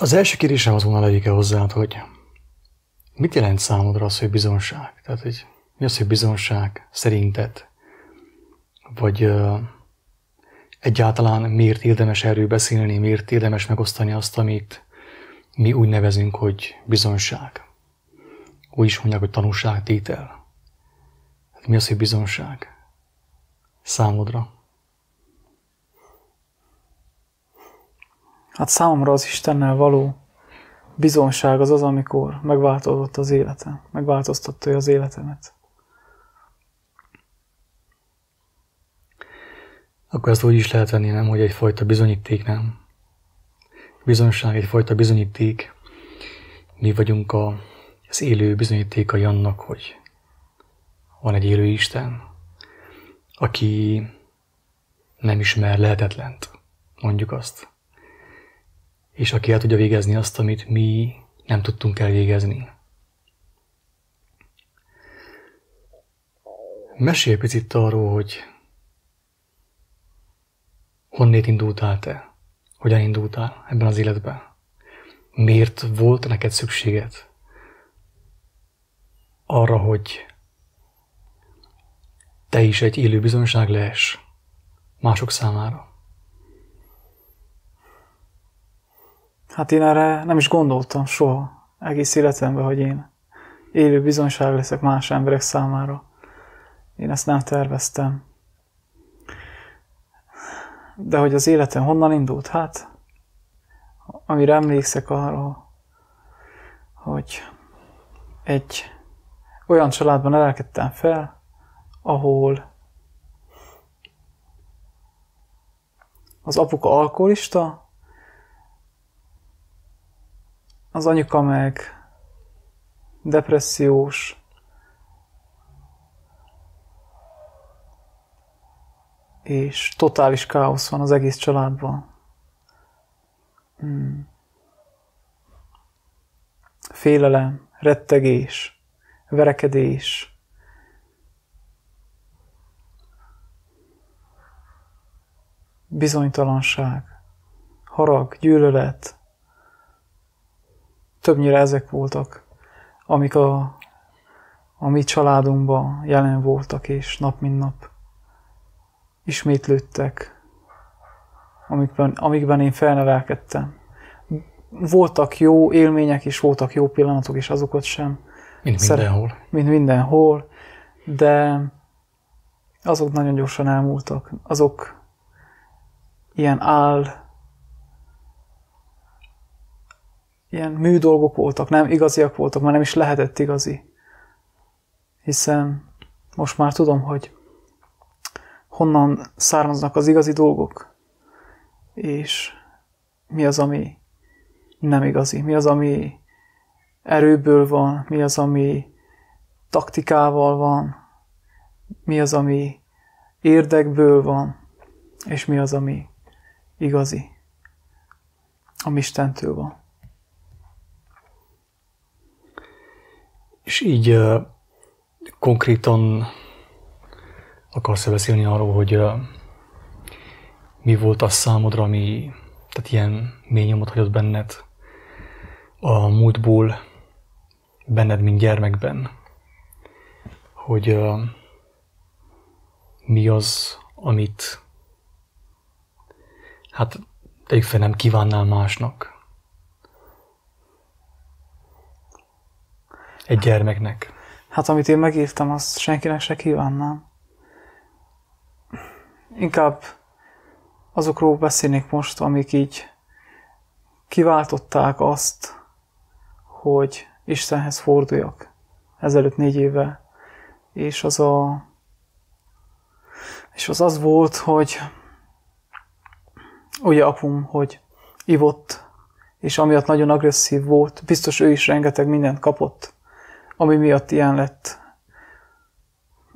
Az első kérdésem az volna legyike hozzád, hogy mit jelent számodra az, hogy bizonság? Tehát, hogy mi az, hogy bizonság szerinted? Vagy uh, egyáltalán miért érdemes erről beszélni, miért érdemes megosztani azt, amit mi úgy nevezünk, hogy bizonság. Úgy is mondják, hogy tanúságtétel. Hát mi az, hogy bizonság? Számodra. Hát számomra az Istennel való bizonság az az, amikor megváltozott az életem, megváltoztatta az életemet. Akkor ezt úgy is lehet venni, nem, hogy egyfajta bizonyíték, nem? Bizonság egyfajta bizonyíték. Mi vagyunk a, az élő bizonyítékai annak, hogy van egy élő Isten, aki nem ismer lehetetlent, mondjuk azt és aki el tudja végezni azt, amit mi nem tudtunk elvégezni. Mesélj picit arról, hogy honnét indultál te, hogyan indultál ebben az életben, miért volt neked szükséged arra, hogy te is egy élő bizonyság lehess mások számára. Hát én erre nem is gondoltam soha egész életemben, hogy én élő bizonyság leszek más emberek számára. Én ezt nem terveztem. De hogy az életem honnan indult? Hát, amire emlékszek arra, hogy egy olyan családban elkedtem fel, ahol az apuka alkoholista, az anyuka meg depressziós, és totális káosz van az egész családban. Hmm. Félelem, rettegés, verekedés, bizonytalanság, harag, gyűlölet, többnyire ezek voltak, amik a, a mi családunkban jelen voltak, és nap mint nap ismétlődtek, amikben, amikben én felnevelkedtem. Voltak jó élmények is, voltak jó pillanatok is, azokat sem. Mint mindenhol. Mint mindenhol, de azok nagyon gyorsan elmúltak. Azok ilyen áll ilyen mű dolgok voltak, nem igaziak voltak, mert nem is lehetett igazi. Hiszen most már tudom, hogy honnan származnak az igazi dolgok, és mi az, ami nem igazi, mi az, ami erőből van, mi az, ami taktikával van, mi az, ami érdekből van, és mi az, ami igazi, ami Istentől van. És így uh, konkrétan akarsz beszélni arról, hogy uh, mi volt az számodra, ami tehát ilyen mély nyomot hagyott benned a múltból, benned, mint gyermekben, hogy uh, mi az, amit hát tegyük fel nem kívánnál másnak, egy gyermeknek? Hát amit én megírtam, azt senkinek se kívánnám. Inkább azokról beszélnék most, amik így kiváltották azt, hogy Istenhez forduljak ezelőtt négy éve. És az a és az az volt, hogy ugye apum, hogy ivott, és amiatt nagyon agresszív volt, biztos ő is rengeteg mindent kapott ami miatt ilyen lett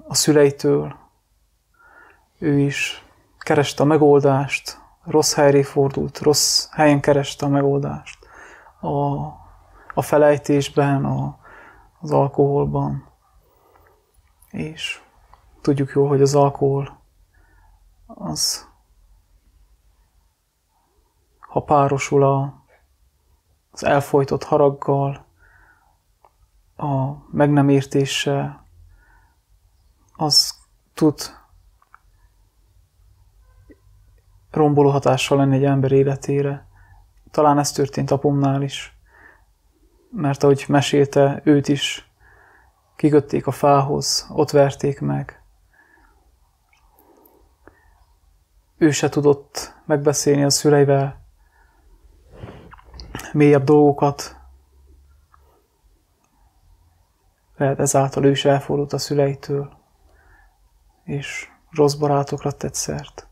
a szüleitől. Ő is kereste a megoldást, rossz helyre fordult, rossz helyen kereste a megoldást. A, a felejtésben, a, az alkoholban. És tudjuk jól, hogy az alkohol az ha párosul a, az elfolytott haraggal, a meg nem értéssel, az tud romboló hatással lenni egy ember életére. Talán ez történt apumnál is, mert ahogy mesélte, őt is kikötték a fához, ott verték meg. Ő se tudott megbeszélni a szüleivel mélyebb dolgokat. Lehet ezáltal ő is elfordult a szüleitől, és rossz barátokra tett szert.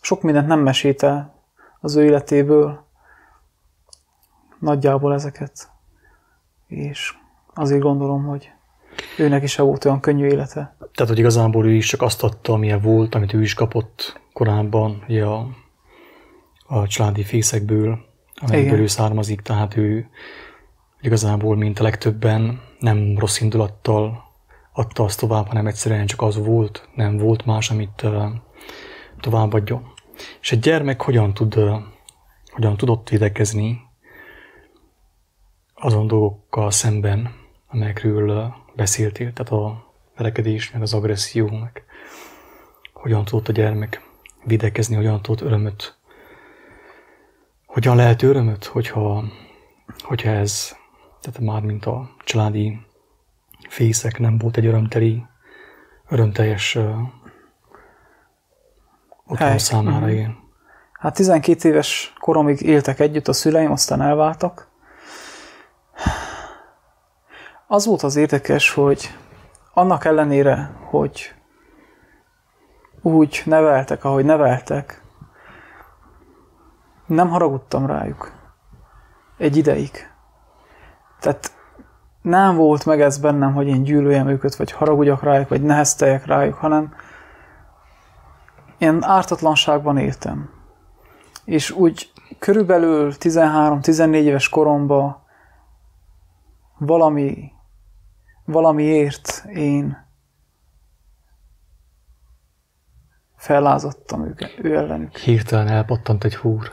Sok mindent nem mesélte az ő életéből, nagyjából ezeket, és azért gondolom, hogy őnek is volt olyan könnyű élete. Tehát, hogy igazából ő is csak azt adta, amilyen volt, amit ő is kapott korábban, ugye a, a családi fészekből, amelyikből ő származik, tehát ő igazából, mint a legtöbben, nem rossz indulattal adta azt tovább, hanem egyszerűen csak az volt, nem volt más, amit továbbadjon. És egy gyermek hogyan tud, hogyan tudott védekezni azon dolgokkal szemben, amelyekről beszéltél, tehát a verekedés, meg az agresszió, meg hogyan tudott a gyermek védekezni, hogyan tudott örömöt, hogyan lehet örömöt, hogyha, hogyha ez, tehát már mint a családi fészek nem volt egy örömteli, örömteljes uh, otthon Hely. számára, mm. igen. Hát 12 éves koromig éltek együtt a szüleim, aztán elváltak, az volt az érdekes, hogy annak ellenére, hogy úgy neveltek, ahogy neveltek, nem haragudtam rájuk. Egy ideig. Tehát nem volt meg ez bennem, hogy én gyűlöljem őket, vagy haragudjak rájuk, vagy nehezteljek rájuk, hanem ilyen ártatlanságban éltem. És úgy körülbelül 13-14 éves koromban valami valamiért én fellázadtam őket, ő ellenük. Hirtelen elpattant egy húr.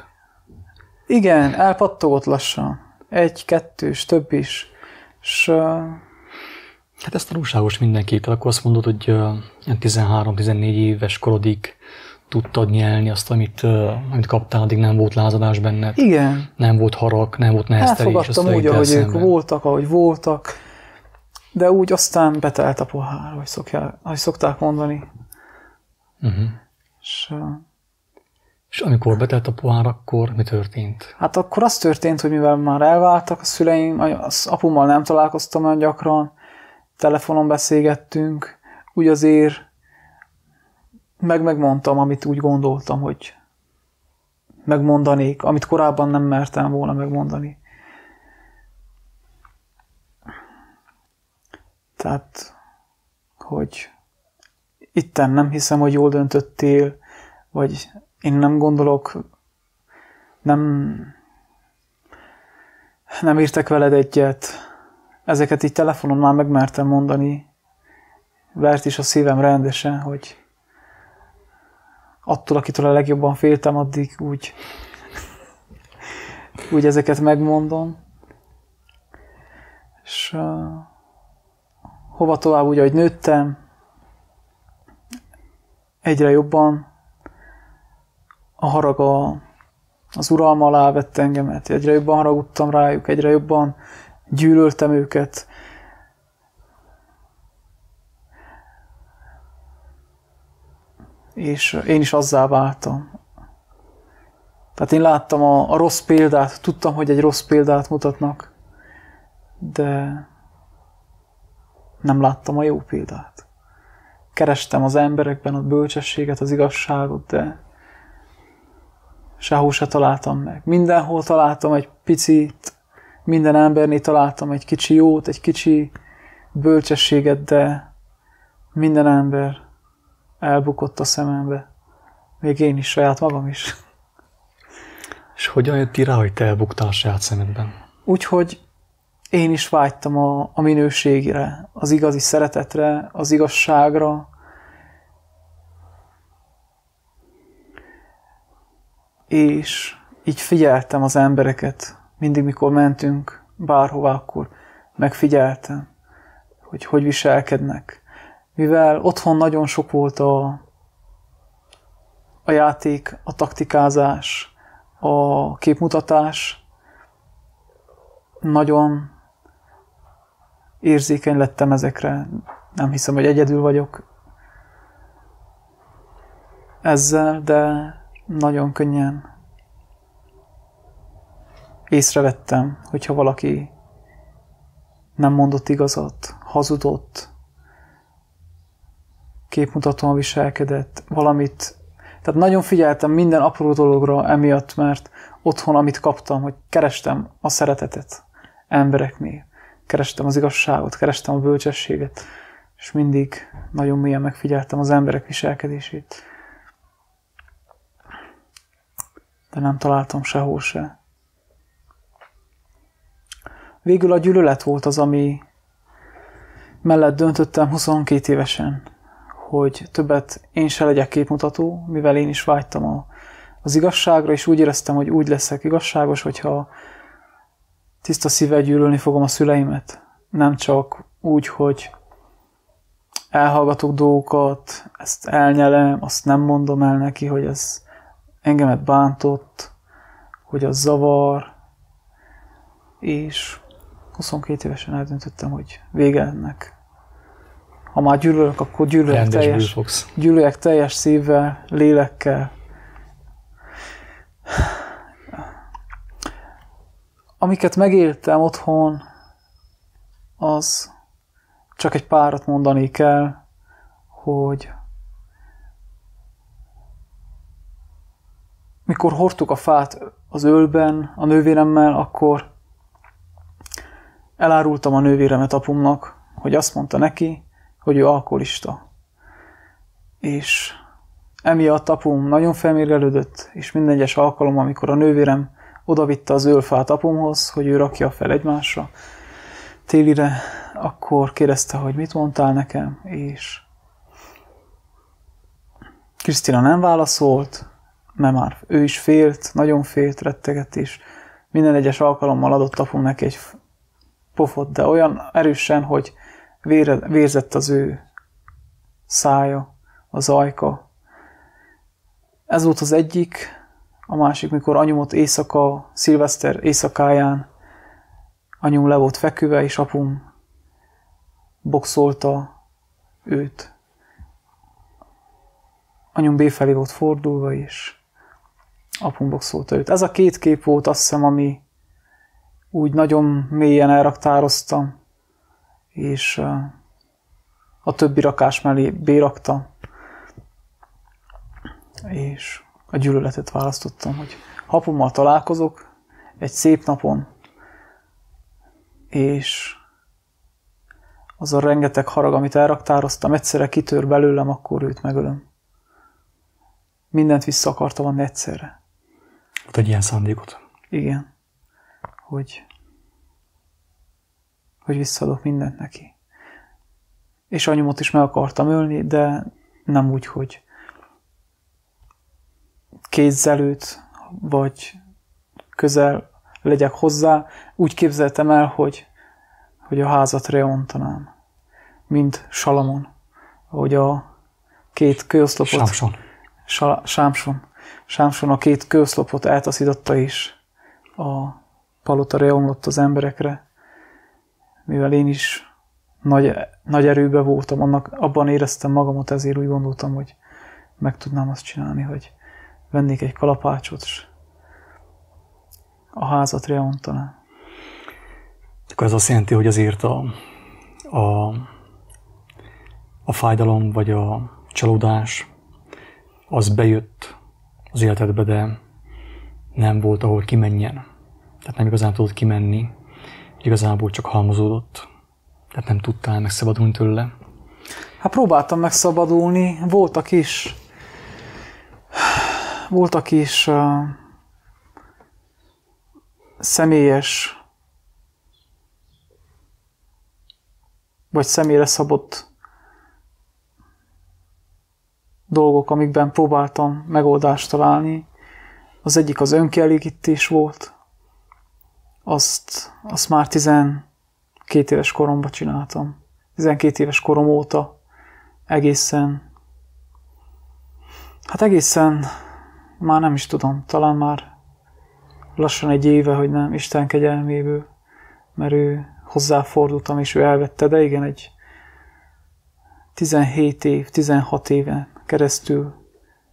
Igen, elpattogott lassan. Egy, kettős, több is. És. Hát ez tanulságos mindenki. Tehát akkor azt mondod, hogy uh, 13-14 éves korodig tudtad nyelni azt, amit, amit kaptál, addig nem volt lázadás benned. Igen. Nem volt harag, nem volt neheztelés. Elfogadtam úgy, ahogy szemben. ők voltak, ahogy voltak de úgy aztán betelt a pohár, ahogy, szokják, ahogy szokták mondani. Uh-huh. És, uh, és amikor betelt a pohár, akkor mi történt? Hát akkor az történt, hogy mivel már elváltak a szüleim, az apummal nem találkoztam olyan gyakran, telefonon beszélgettünk, úgy azért meg megmondtam, amit úgy gondoltam, hogy megmondanék, amit korábban nem mertem volna megmondani. Tehát, hogy itten nem hiszem, hogy jól döntöttél, vagy én nem gondolok, nem, nem írtek veled egyet. Ezeket így telefonon már megmertem mondani. Vert is a szívem rendesen, hogy attól, akitől a legjobban féltem, addig úgy, úgy ezeket megmondom. És uh, hova tovább, úgy, ahogy nőttem, egyre jobban a haraga az uralma alá vett engemet, egyre jobban haragudtam rájuk, egyre jobban gyűlöltem őket. És én is azzá váltam. Tehát én láttam a, a rossz példát, tudtam, hogy egy rossz példát mutatnak, de nem láttam a jó példát. Kerestem az emberekben a bölcsességet, az igazságot, de sehol se találtam meg. Mindenhol találtam egy picit, minden embernél találtam egy kicsi jót, egy kicsi bölcsességet, de minden ember elbukott a szemembe. Még én is, saját magam is. És hogyan jött rá, hogy te elbuktál a saját szemedben? Úgyhogy én is vágytam a, a minőségre, az igazi szeretetre, az igazságra. És így figyeltem az embereket, mindig mikor mentünk bárhova, akkor megfigyeltem, hogy hogy viselkednek. Mivel otthon nagyon sok volt a, a játék, a taktikázás, a képmutatás, nagyon érzékeny lettem ezekre. Nem hiszem, hogy egyedül vagyok ezzel, de nagyon könnyen észrevettem, hogyha valaki nem mondott igazat, hazudott, képmutatóan viselkedett, valamit. Tehát nagyon figyeltem minden apró dologra emiatt, mert otthon, amit kaptam, hogy kerestem a szeretetet embereknél, kerestem az igazságot, kerestem a bölcsességet, és mindig nagyon mélyen megfigyeltem az emberek viselkedését. De nem találtam sehol se. Végül a gyűlölet volt az, ami mellett döntöttem 22 évesen, hogy többet én se legyek képmutató, mivel én is vágytam a, az igazságra, és úgy éreztem, hogy úgy leszek igazságos, hogyha tiszta szívvel gyűlölni fogom a szüleimet. Nem csak úgy, hogy elhallgatok dolgokat, ezt elnyelem, azt nem mondom el neki, hogy ez engemet bántott, hogy az zavar, és 22 évesen eldöntöttem, hogy vége ennek. Ha már gyűlölök, akkor gyűlöljek teljes, gyűlöljek teljes szívvel, lélekkel. Amiket megéltem otthon, az csak egy párat mondani kell, hogy mikor hordtuk a fát az ölben a nővéremmel, akkor Elárultam a nővéremet apumnak, hogy azt mondta neki, hogy ő alkoholista. És emiatt apum nagyon felmérgelődött, és minden egyes alkalom, amikor a nővérem odavitte az ölfát apumhoz, hogy ő rakja fel egymásra télire, akkor kérdezte, hogy mit mondtál nekem, és Krisztina nem válaszolt, mert már ő is félt, nagyon félt, rettegett, és minden egyes alkalommal adott apum neki egy pofot, de olyan erősen, hogy vére, vérzett az ő szája, az ajka. Ez volt az egyik, a másik, mikor anyumot éjszaka, szilveszter éjszakáján anyum le volt feküve, és apum boxolta őt. Anyum B felé volt fordulva, és apum boxolta őt. Ez a két kép volt azt hiszem, ami úgy nagyon mélyen elraktároztam, és a többi rakás mellé béraktam, és a gyűlöletet választottam, hogy hapommal találkozok egy szép napon, és az a rengeteg harag, amit elraktároztam, egyszerre kitör belőlem, akkor őt megölöm. Mindent vissza akartam adni egyszerre. Volt egy ilyen szándékot? Igen hogy, hogy visszaadok mindent neki. És anyumot is meg akartam ölni, de nem úgy, hogy kézzel őt, vagy közel legyek hozzá. Úgy képzeltem el, hogy, hogy a házat reontanám, mint Salamon, hogy a két kőoszlopot... Sámson. Sámson. Sámson a két kőoszlopot eltaszította is a palota reomlott az emberekre, mivel én is nagy, nagy erőbe voltam, annak, abban éreztem magamat, ezért úgy gondoltam, hogy meg tudnám azt csinálni, hogy vennék egy kalapácsot, és a házat reontanám. Akkor ez azt jelenti, hogy azért a, a, a fájdalom vagy a csalódás az bejött az életedbe, de nem volt, ahol kimenjen. Tehát nem igazán tudott kimenni, igazából csak halmozódott. Tehát nem tudtál megszabadulni tőle. Hát próbáltam megszabadulni, voltak is voltak is uh, személyes vagy személyre szabott dolgok, amikben próbáltam megoldást találni, Az egyik az önkielégítés volt, azt, azt már 12 éves koromban csináltam. 12 éves korom óta. Egészen, hát egészen, már nem is tudom, talán már lassan egy éve, hogy nem, Isten kegyelméből, mert ő hozzáfordultam, és ő elvette, de igen, egy 17 év, 16 éven keresztül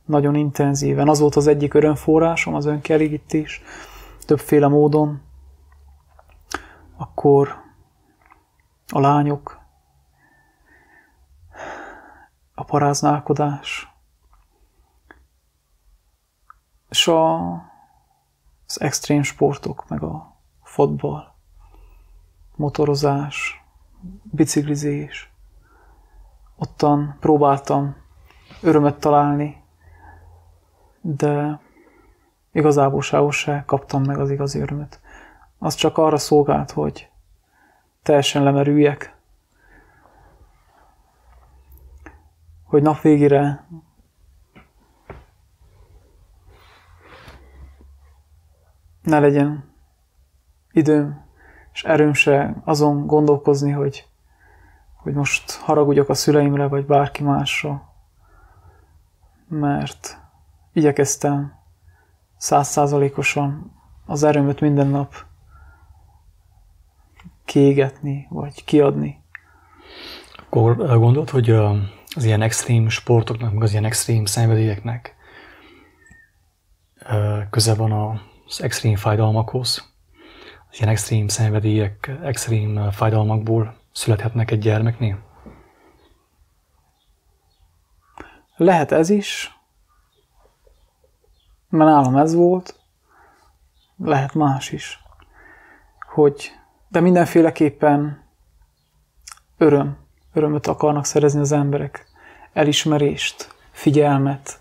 nagyon intenzíven. Az volt az egyik örömforrásom, az önkielégítés, többféle módon. Akkor a lányok, a paráználkodás, és a, az extrém sportok, meg a fotball, motorozás, biciklizés. Ottan próbáltam örömet találni, de igazából sehol se kaptam meg az igazi örömet. Az csak arra szolgált, hogy teljesen lemerüljek, hogy nap végére ne legyen időm és erőm se azon gondolkozni, hogy, hogy most haragudjak a szüleimre, vagy bárki másra, mert igyekeztem százszázalékosan az erőmöt minden nap kiégetni, vagy kiadni. Akkor gondolod, hogy az ilyen extrém sportoknak, meg az ilyen extrém szenvedélyeknek köze van az extrém fájdalmakhoz? Az ilyen extrém szenvedélyek, extrém fájdalmakból születhetnek egy gyermeknél? Lehet ez is, mert nálam ez volt, lehet más is. Hogy, de mindenféleképpen öröm, örömöt akarnak szerezni az emberek, elismerést, figyelmet.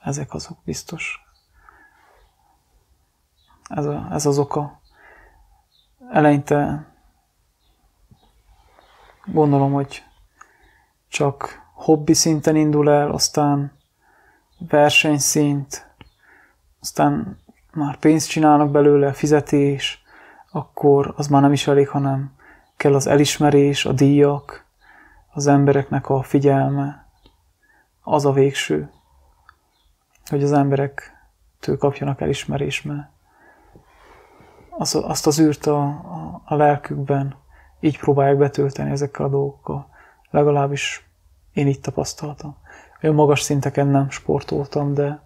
Ezek azok biztos. Ez, a, ez az oka. Eleinte gondolom, hogy csak hobbi szinten indul el, aztán versenyszint, aztán már pénzt csinálnak belőle, fizetés, akkor az már nem is elég, hanem kell az elismerés, a díjak, az embereknek a figyelme, az a végső, hogy az emberektől kapjanak elismerést, mert az, azt az űrt a, a, a lelkükben így próbálják betölteni ezekkel a dolgokkal. Legalábbis én így tapasztaltam. Olyan magas szinteken nem sportoltam, de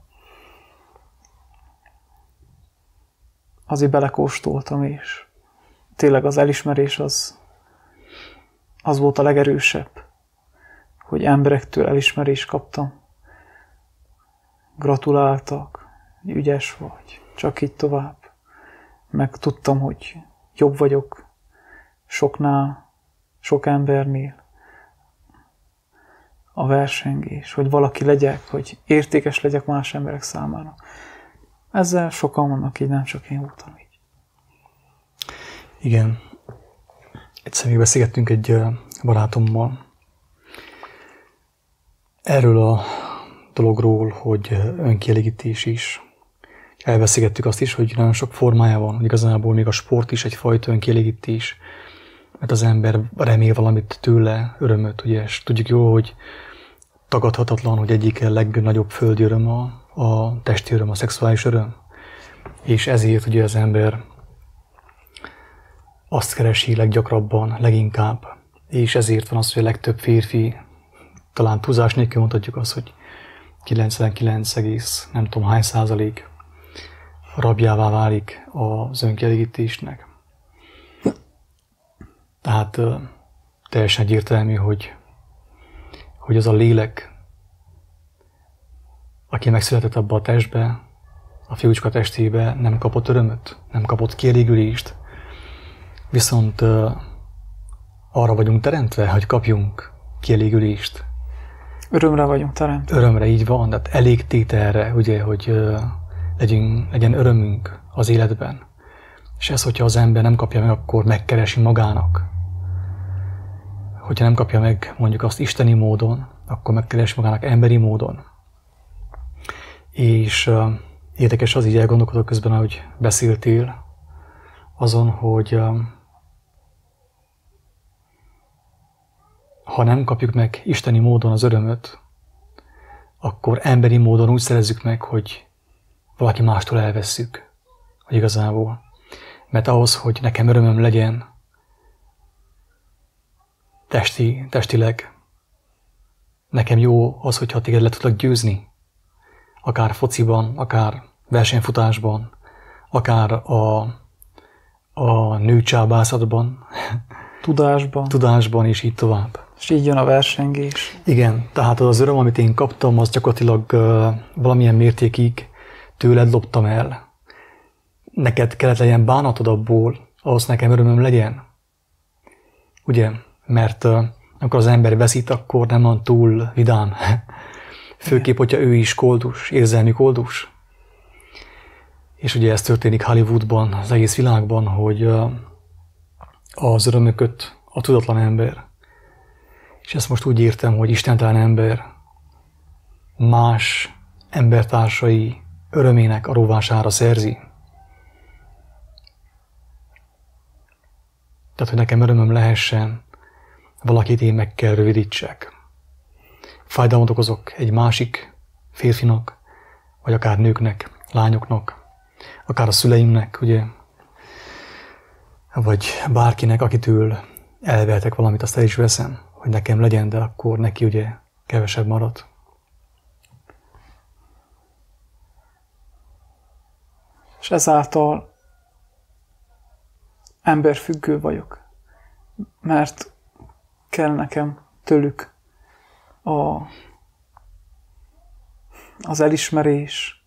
azért belekóstoltam, és tényleg az elismerés az, az volt a legerősebb, hogy emberektől elismerést kaptam. Gratuláltak, ügyes vagy, csak így tovább. Meg tudtam, hogy jobb vagyok soknál, sok embernél a versengés, hogy valaki legyek, hogy értékes legyek más emberek számára. Ezzel sokan vannak így, nem csak én voltam így. Igen. Egyszer még beszélgettünk egy barátommal erről a dologról, hogy önkielégítés is. Elbeszélgettük azt is, hogy nagyon sok formája van, hogy igazából még a sport is egyfajta önkielégítés, mert az ember remél valamit tőle, örömöt, ugye, és tudjuk jó, hogy tagadhatatlan, hogy egyik legnagyobb földi öröm a, a testi öröm, a szexuális öröm. És ezért ugye az ember azt keresi leggyakrabban, leginkább. És ezért van az, hogy a legtöbb férfi, talán túlzás nélkül mondhatjuk azt, hogy 99, nem tudom hány százalék rabjává válik az önkielégítésnek. Tehát teljesen egyértelmű, hogy, hogy az a lélek, aki megszületett abba a testbe, a fiúcska testébe nem kapott örömöt, nem kapott kielégülést, viszont arra vagyunk teremtve, hogy kapjunk kielégülést. Örömre vagyunk teremtve. Örömre, így van, tehát elég tételre, ugye, hogy legyünk, legyen örömünk az életben. És ez, hogyha az ember nem kapja meg, akkor megkeresi magának hogyha nem kapja meg mondjuk azt isteni módon, akkor megkeres magának emberi módon. És érdekes az így elgondolkodok közben, ahogy beszéltél, azon, hogy ha nem kapjuk meg isteni módon az örömöt, akkor emberi módon úgy szerezzük meg, hogy valaki mástól elvesszük, hogy igazából. Mert ahhoz, hogy nekem örömöm legyen, testi, testileg, nekem jó az, hogyha téged le tudok győzni, akár fociban, akár versenyfutásban, akár a, a nőcsábászatban, Tudásban. tudásban, és így tovább. És így jön a versengés. Igen, tehát az öröm, amit én kaptam, az gyakorlatilag uh, valamilyen mértékig tőled loptam el. Neked kellett legyen bánatod abból, ahhoz nekem örömöm legyen. Ugye? Mert amikor az ember veszít, akkor nem van túl vidám. Főképp, hogyha ő is koldus, érzelmi koldus. És ugye ez történik Hollywoodban, az egész világban, hogy az örömököt a tudatlan ember és ezt most úgy írtam, hogy istentelen ember más embertársai örömének a rovására szerzi. Tehát, hogy nekem örömöm lehessen, valakit én meg kell rövidítsek. Fájdalmat okozok egy másik férfinak, vagy akár nőknek, lányoknak, akár a szüleimnek, ugye, vagy bárkinek, akitől elvertek valamit, azt el is veszem hogy nekem legyen, de akkor neki ugye kevesebb marad. És ezáltal emberfüggő vagyok, mert kell nekem tőlük a, az elismerés,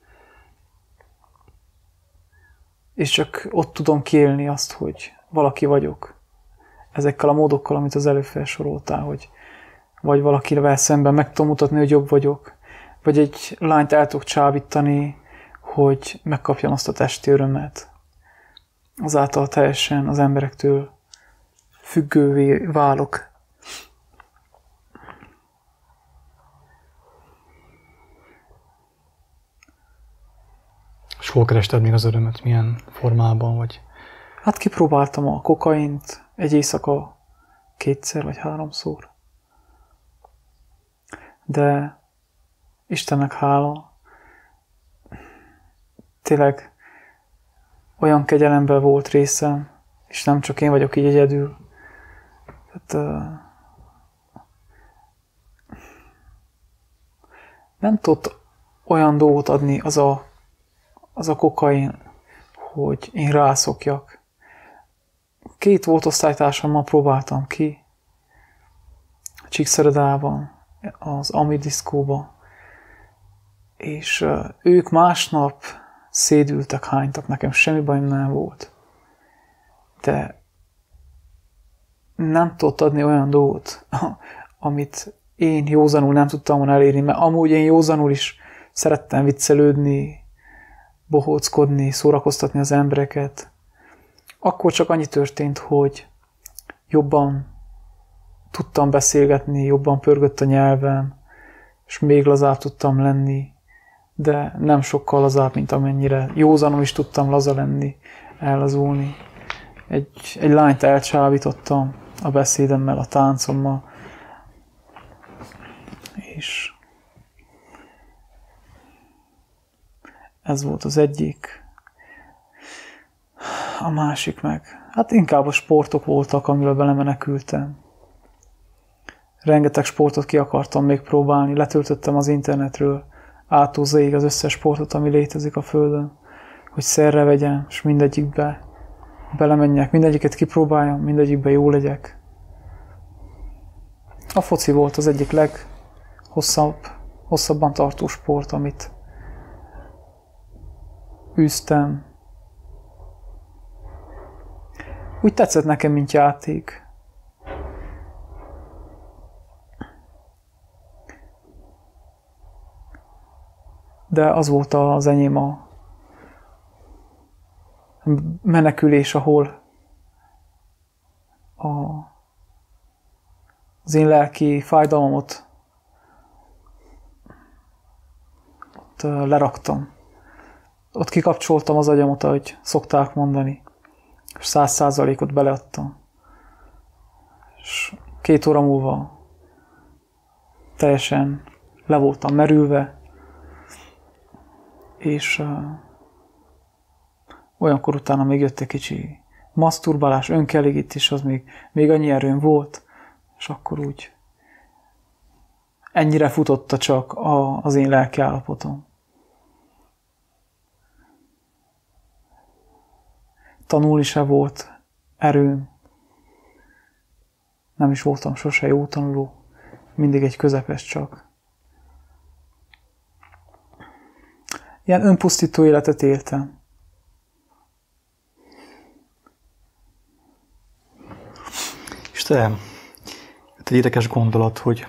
és csak ott tudom kiélni azt, hogy valaki vagyok ezekkel a módokkal, amit az előbb felsoroltál, hogy vagy valakivel szemben meg tudom mutatni, hogy jobb vagyok, vagy egy lányt el tudok csábítani, hogy megkapjam azt a testi örömet. Azáltal teljesen az emberektől függővé válok. Hol kerested még az örömet? Milyen formában vagy? Hát kipróbáltam a kokaint, egy éjszaka kétszer vagy háromszor. De Istennek hála, tényleg olyan kegyelemben volt részem, és nem csak én vagyok így egyedül. Tehát, nem tudott olyan dolgot adni az a, az a kokain, hogy én rászokjak két volt osztálytársammal próbáltam ki, a Csíkszeredában, az Ami diszkóba, és ők másnap szédültek, hánytak, nekem semmi bajom nem volt. De nem tudott adni olyan dolgot, amit én józanul nem tudtam volna elérni, mert amúgy én józanul is szerettem viccelődni, bohóckodni, szórakoztatni az embereket, akkor csak annyi történt, hogy jobban tudtam beszélgetni, jobban pörgött a nyelvem, és még lazább tudtam lenni, de nem sokkal lazább, mint amennyire józanom is tudtam laza lenni, ellazulni. Egy, egy lányt elcsábítottam a beszédemmel, a táncommal, és ez volt az egyik a másik meg. Hát inkább a sportok voltak, amivel belemenekültem. Rengeteg sportot ki akartam még próbálni, letöltöttem az internetről átózéig az összes sportot, ami létezik a Földön, hogy szerre vegyem, és mindegyikbe belemenjek, mindegyiket kipróbáljam, mindegyikbe jó legyek. A foci volt az egyik leghosszabb, hosszabban tartó sport, amit űztem, úgy tetszett nekem, mint játék. De az volt az enyém a menekülés, ahol a az én lelki fájdalomot ott leraktam. Ott kikapcsoltam az agyamat, ahogy szokták mondani, és száz százalékot beleadtam. És két óra múlva teljesen le voltam merülve, és uh, olyankor utána még jött egy kicsi maszturbálás, önkelégítés, az még, még annyi erőm volt, és akkor úgy ennyire futotta csak a, az én lelki Tanulni se volt erőm, nem is voltam sose jó tanuló, mindig egy közepes csak. Ilyen önpusztító életet éltem. te, egy érdekes gondolat, hogy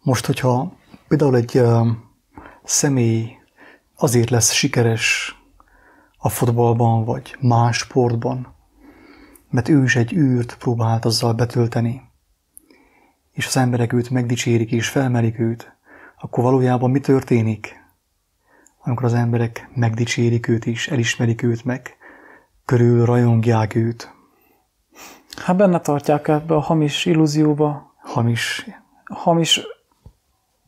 most, hogyha például egy uh, személy azért lesz sikeres a fotballban, vagy más sportban, mert ő is egy űrt próbált azzal betölteni, és az emberek őt megdicsérik és felmelik őt, akkor valójában mi történik, amikor az emberek megdicsérik őt is, elismerik őt meg, körül rajongják őt, Hát benne tartják ebbe a hamis illúzióba. Hamis. Hamis,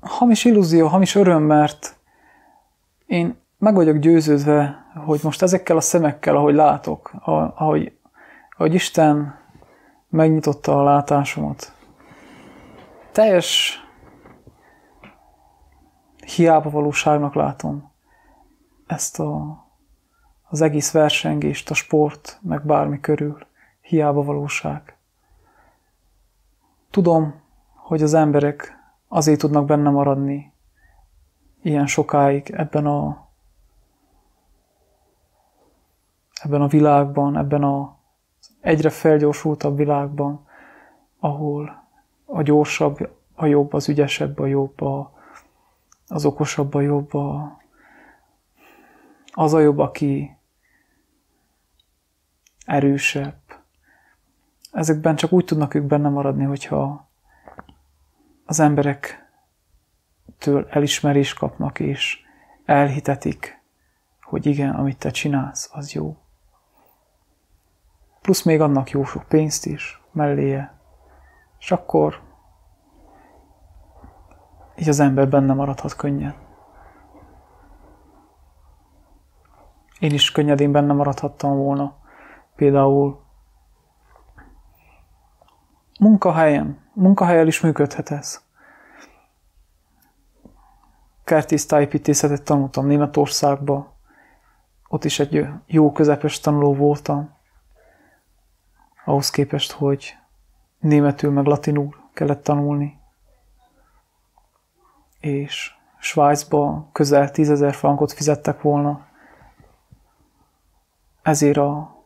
hamis illúzió, hamis öröm, mert én meg vagyok győződve, hogy most ezekkel a szemekkel, ahogy látok, ahogy, ahogy Isten megnyitotta a látásomat, teljes hiába valóságnak látom ezt a, az egész versengést, a sport, meg bármi körül hiába valóság. Tudom, hogy az emberek azért tudnak benne maradni ilyen sokáig ebben a ebben a világban, ebben a egyre felgyorsultabb világban, ahol a gyorsabb, a jobb, az ügyesebb, a jobb, a, az okosabb, a jobb, a, az a jobb, aki erősebb, ezekben csak úgy tudnak ők benne maradni, hogyha az emberektől elismerést kapnak, és elhitetik, hogy igen, amit te csinálsz, az jó. Plusz még annak jó sok pénzt is melléje. És akkor így az ember benne maradhat könnyen. Én is könnyedén benne maradhattam volna. Például Munkahelyen. Munkahelyen is működhet ez. Kertésztájépítészetet tanultam Németországba. Ott is egy jó közepes tanuló voltam. Ahhoz képest, hogy németül meg latinul kellett tanulni. És Svájcba közel tízezer frankot fizettek volna ezért a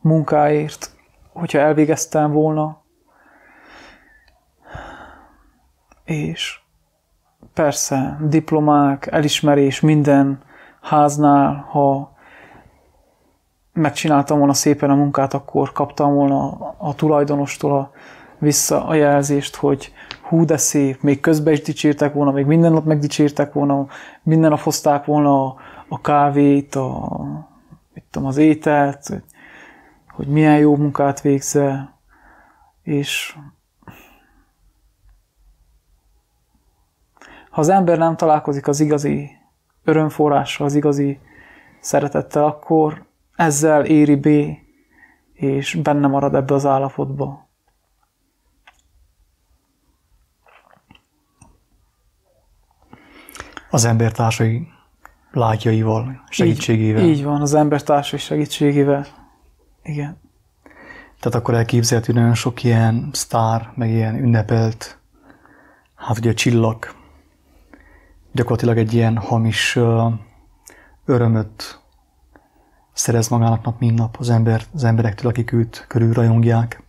munkáért, hogyha elvégeztem volna. És persze, diplomák, elismerés minden háznál, ha megcsináltam volna szépen a munkát, akkor kaptam volna a tulajdonostól a, vissza a jelzést, hogy hú, de szép, még közben is dicsértek volna, még minden nap megdicsértek volna, minden nap hozták volna a, a kávét, a, mit tudom, az ételt, hogy milyen jó munkát végzel, és ha az ember nem találkozik az igazi örömforrással, az igazi szeretettel, akkor ezzel éri B, és benne marad ebbe az állapotba. Az embertársai látjaival, segítségével. Így, így van, az embertársai segítségével. Igen. Tehát akkor elképzelhető nagyon sok ilyen sztár, meg ilyen ünnepelt, hát ugye csillag, gyakorlatilag egy ilyen hamis örömöt szerez magának nap, mint nap az, ember, az emberektől, akik őt körül rajongják.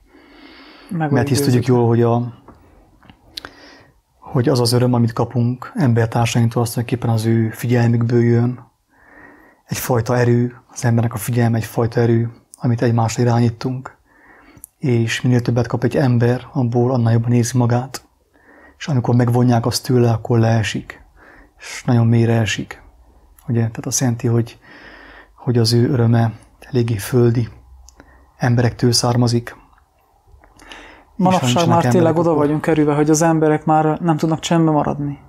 Meg Mert hisz tudjuk jól, hogy, a, hogy az az öröm, amit kapunk embertársainktól, azt tulajdonképpen az ő figyelmükből jön. Egyfajta erő, az embernek a figyelme egyfajta erő, amit egymásra irányítunk, és minél többet kap egy ember, abból annál jobban érzi magát, és amikor megvonják azt tőle, akkor leesik, és nagyon mélyre esik. Ugye? Tehát azt jelenti, hogy, hogy az ő öröme eléggé földi, emberektől származik. Manapság már tényleg oda vagyunk kerülve, hogy az emberek már nem tudnak csendbe maradni.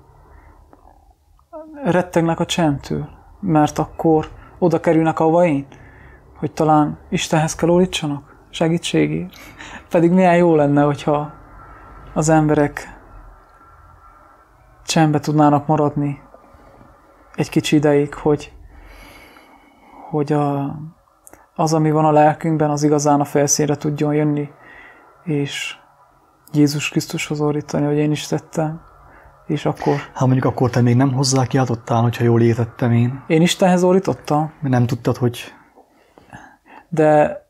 Rettegnek a csendtől, mert akkor oda kerülnek a én, hogy talán Istenhez kell ólítsanak segítségért. Pedig milyen jó lenne, hogyha az emberek csendbe tudnának maradni egy kicsi ideig, hogy, hogy a, az, ami van a lelkünkben, az igazán a felszínre tudjon jönni, és Jézus Krisztushoz orrítani, hogy én is tettem, és akkor... Hát mondjuk akkor te még nem hozzá kiáltottál, hogyha jól értettem én. Én Istenhez. Mert nem tudtad, hogy... De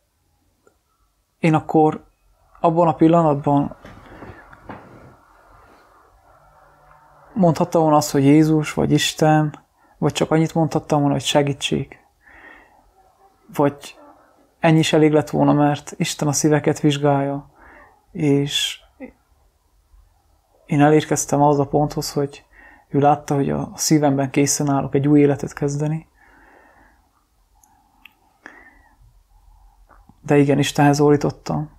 én akkor abban a pillanatban mondhattam volna azt, hogy Jézus, vagy Isten, vagy csak annyit mondhattam volna, hogy segítség. Vagy ennyi is elég lett volna, mert Isten a szíveket vizsgálja, és én elérkeztem az a ponthoz, hogy ő látta, hogy a szívemben készen állok egy új életet kezdeni. De igen, Istenhez ólítottam.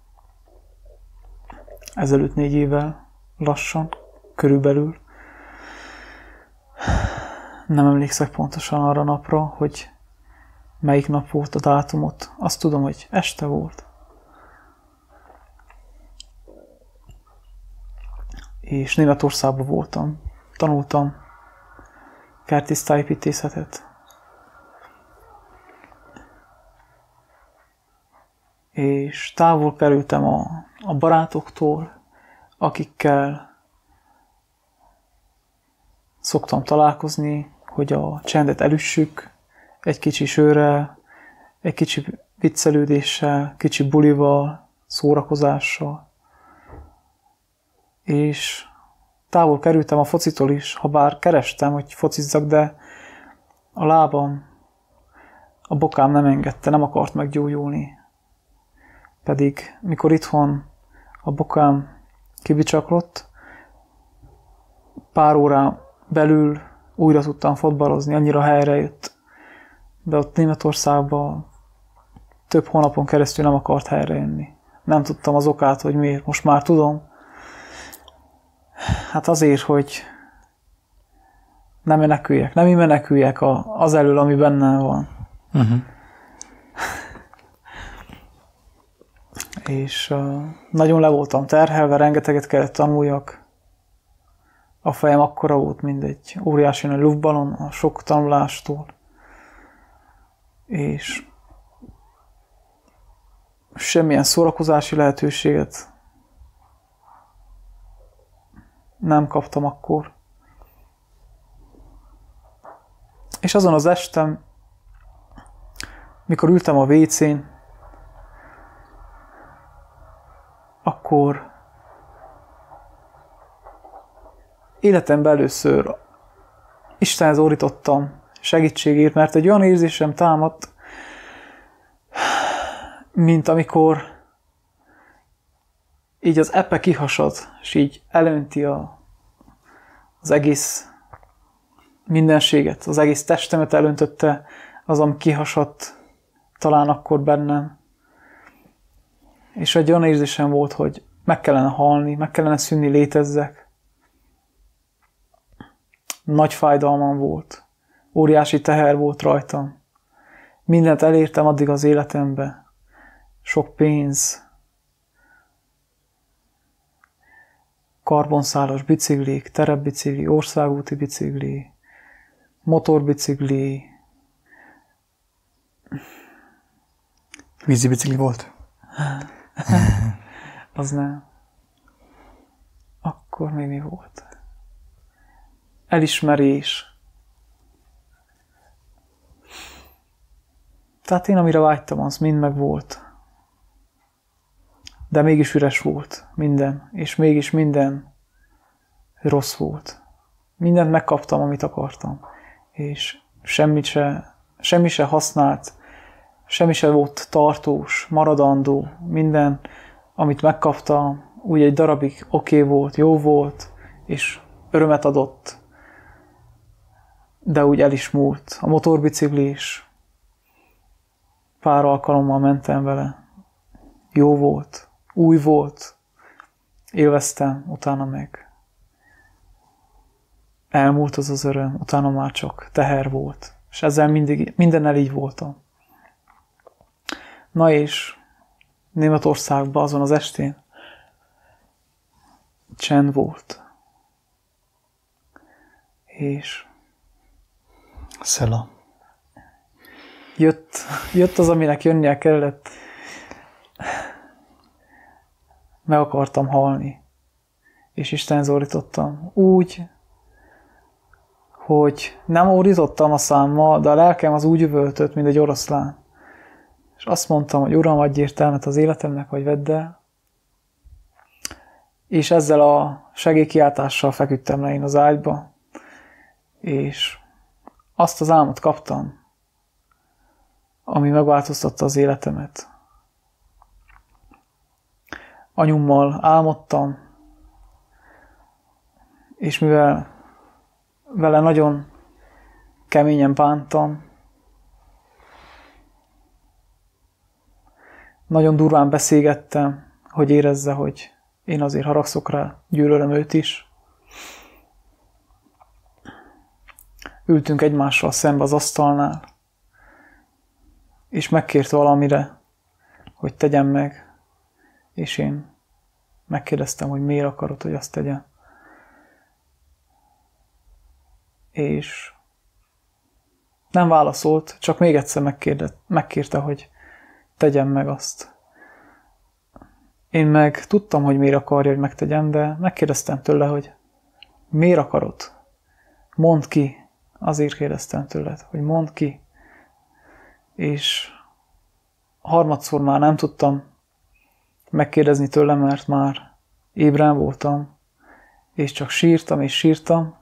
Ezelőtt négy évvel lassan, körülbelül. Nem emlékszek pontosan arra napra, hogy melyik nap volt a dátumot. Azt tudom, hogy este volt. És Németországban voltam. Tanultam kertisztályépítészetet. És távol kerültem a, a barátoktól, akikkel szoktam találkozni, hogy a csendet elüssük egy kicsi sörrel, egy kicsi viccelődéssel, kicsi bulival, szórakozással. És távol kerültem a focitól is, ha bár kerestem, hogy focizzak, de a lábam, a bokám nem engedte, nem akart meggyógyulni. Pedig mikor itthon a bokám kibicsaklott, pár órán belül újra tudtam fotbalozni, annyira helyre jött. De ott Németországban több hónapon keresztül nem akart helyre jönni. Nem tudtam az okát, hogy miért. Most már tudom. Hát azért, hogy nem meneküljek. Nem meneküljek az elől, ami bennem van. Uh-huh. És uh, nagyon le voltam terhelve, rengeteget kellett tanuljak a fejem akkora volt, mint egy óriási nagy luftballon a sok tanulástól. És semmilyen szórakozási lehetőséget nem kaptam akkor. És azon az estem, mikor ültem a WC-n, akkor életemben először Istenhez orítottam segítségért, mert egy olyan érzésem támadt, mint amikor így az epe kihasad, és így elönti a, az egész mindenséget, az egész testemet elöntötte, az, ami kihasadt talán akkor bennem. És egy olyan érzésem volt, hogy meg kellene halni, meg kellene szűnni, létezzek nagy fájdalmam volt. Óriási teher volt rajtam. Mindent elértem addig az életembe. Sok pénz, karbonszálas biciklik, terepbicikli, országúti bicikli, motorbicikli. Vízi bicikli volt? az nem. Akkor még mi volt? elismerés. Tehát én, amire vágytam, az mind meg volt. De mégis üres volt minden, és mégis minden rossz volt. Mindent megkaptam, amit akartam, és semmit se, semmi se használt, semmi se volt tartós, maradandó, minden, amit megkaptam, úgy egy darabig oké okay volt, jó volt, és örömet adott, de úgy el is múlt. A motorbicikli is. Pár alkalommal mentem vele. Jó volt, új volt, élveztem, utána meg elmúlt az az öröm, utána már csak teher volt. És ezzel mindig, mindennel így voltam. Na és Németországban azon az estén csend volt. És Szela. Jött, jött az, aminek jönnie kellett. Meg akartam halni. És Isten zórítottam. Úgy, hogy nem órítottam a számmal, de a lelkem az úgy üvöltött, mint egy oroszlán. És azt mondtam, hogy Uram, adj értelmet az életemnek, vagy vedd el. És ezzel a segélykiáltással feküdtem le én az ágyba, és azt az álmot kaptam, ami megváltoztatta az életemet. Anyummal álmodtam, és mivel vele nagyon keményen bántam, nagyon durván beszélgettem, hogy érezze, hogy én azért haragszok rá, gyűlölöm őt is. Ültünk egymással szembe az asztalnál, és megkért valamire, hogy tegyem meg, és én megkérdeztem, hogy miért akarod, hogy azt tegyem. És nem válaszolt, csak még egyszer megkérdett, megkérte, hogy tegyem meg azt. Én meg tudtam, hogy miért akarja, hogy megtegyem, de megkérdeztem tőle, hogy miért akarod? Mondd ki. Azért kérdeztem tőled, hogy mondd ki. És harmadszor már nem tudtam megkérdezni tőle, mert már ébren voltam, és csak sírtam és sírtam,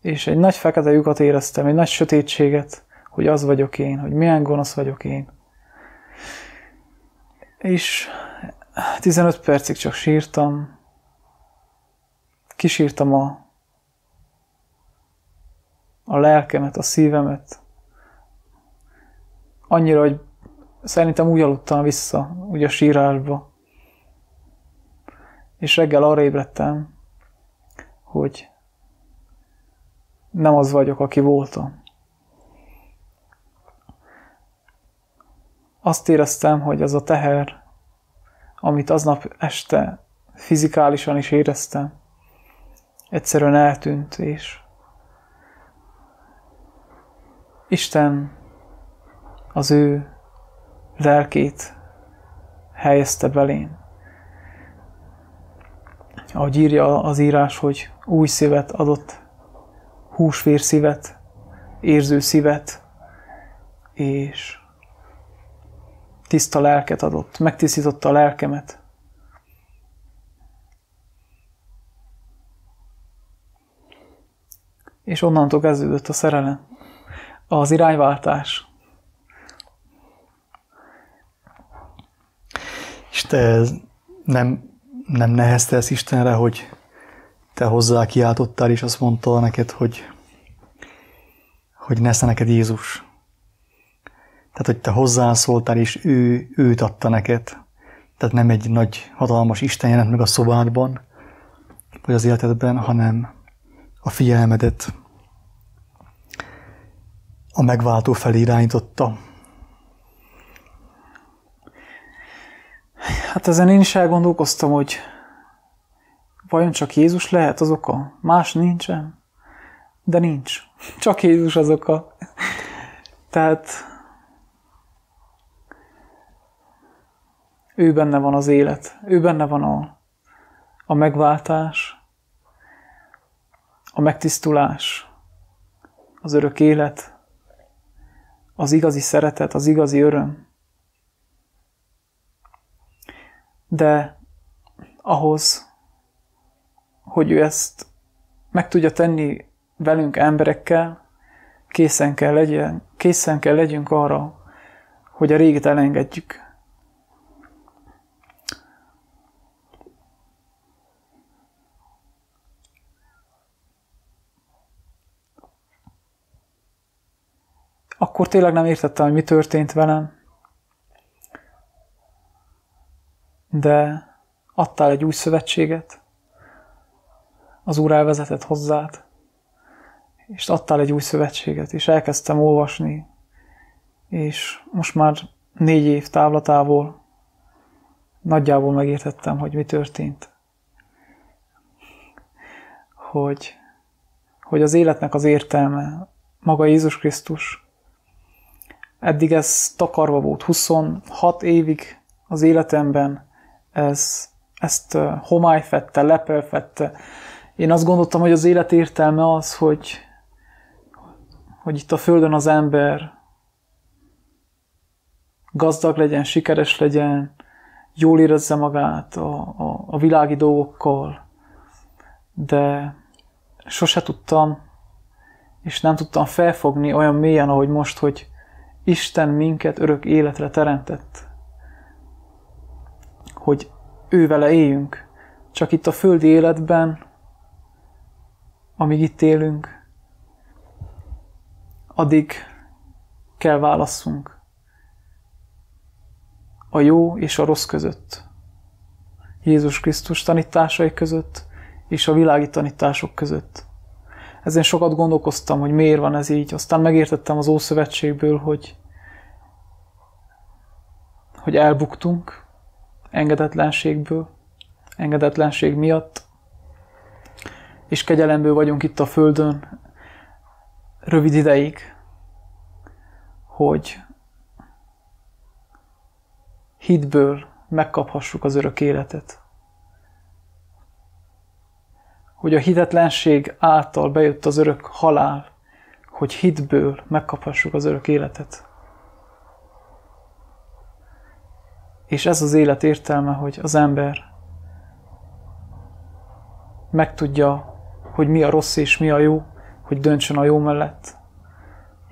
és egy nagy fekete lyukat éreztem, egy nagy sötétséget, hogy az vagyok én, hogy milyen gonosz vagyok én. És 15 percig csak sírtam, kisírtam a, a lelkemet, a szívemet, annyira, hogy szerintem úgy aludtam vissza, úgy a sírásba. És reggel arra ébredtem, hogy nem az vagyok, aki voltam. Azt éreztem, hogy az a teher, amit aznap este fizikálisan is éreztem, egyszerűen eltűnt, és Isten az ő lelkét helyezte belén. Ahogy írja az írás, hogy új szívet adott húsvér szívet, érző szívet, és tiszta lelket adott, megtisztította a lelkemet. És onnantól kezdődött a szerelem, az irányváltás. És te nem, nem neheztelsz Istenre, hogy te hozzá kiáltottál, és azt mondta neked, hogy, hogy nesze neked Jézus. Tehát, hogy te hozzászóltál, és ő, őt adta neked. Tehát nem egy nagy, hatalmas Isten jelent meg a szobádban, vagy az életedben, hanem a figyelmedet a megváltó felé irányította. Hát ezen én is elgondolkoztam, hogy Vajon csak Jézus lehet az oka? Más nincsen? De nincs. Csak Jézus az oka. Tehát ő benne van az élet, ő benne van a, a megváltás, a megtisztulás, az örök élet, az igazi szeretet, az igazi öröm. de ahhoz, hogy ő ezt meg tudja tenni velünk emberekkel, készen kell, legyen, készen kell legyünk arra, hogy a régit elengedjük. Akkor tényleg nem értettem, hogy mi történt velem, de adtál egy új szövetséget, az Úr elvezetett hozzád, és adtál egy új szövetséget, és elkezdtem olvasni, és most már négy év távlatából nagyjából megértettem, hogy mi történt. Hogy, hogy az életnek az értelme maga Jézus Krisztus. Eddig ez takarva volt 26 évig az életemben, ez, ezt homály fette, lepel fette. Én azt gondoltam, hogy az élet értelme az, hogy, hogy itt a Földön az ember gazdag legyen, sikeres legyen, jól érezze magát a, a, a világi dolgokkal, de sose tudtam, és nem tudtam felfogni olyan mélyen, ahogy most, hogy Isten minket örök életre teremtett. Hogy ő vele éljünk, csak itt a földi életben, amíg itt élünk, addig kell válasszunk a jó és a rossz között. Jézus Krisztus tanításai között és a világi tanítások között. Ezen sokat gondolkoztam, hogy miért van ez így. Aztán megértettem az Ószövetségből, hogy, hogy elbuktunk engedetlenségből, engedetlenség miatt, és kegyelemből vagyunk itt a Földön rövid ideig, hogy hitből megkaphassuk az örök életet. Hogy a hitetlenség által bejött az örök halál, hogy hitből megkaphassuk az örök életet. És ez az élet értelme, hogy az ember megtudja, hogy mi a rossz és mi a jó, hogy döntsön a jó mellett,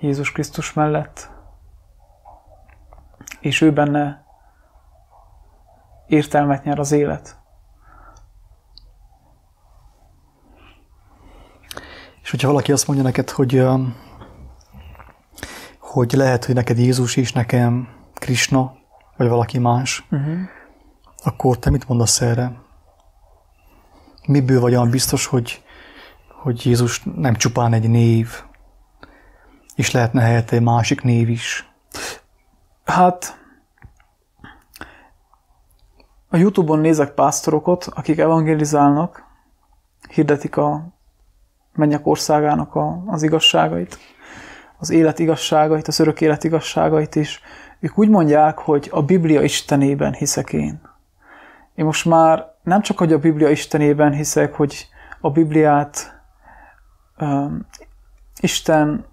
Jézus Krisztus mellett, és ő benne értelmet nyer az élet. És hogyha valaki azt mondja neked, hogy, hogy lehet, hogy neked Jézus is, nekem Krishna, vagy valaki más, uh-huh. akkor te mit mondasz erre? Miből vagy olyan biztos, hogy, hogy Jézus nem csupán egy név, és lehetne helyette egy másik név is? Hát a Youtube-on nézek pásztorokat, akik evangelizálnak, hirdetik a mennyek országának a, az igazságait, az élet igazságait, az örök élet igazságait is. Ők úgy mondják, hogy a Biblia Istenében hiszek én. Én most már nem csak, hogy a Biblia Istenében hiszek, hogy a Bibliát um, Isten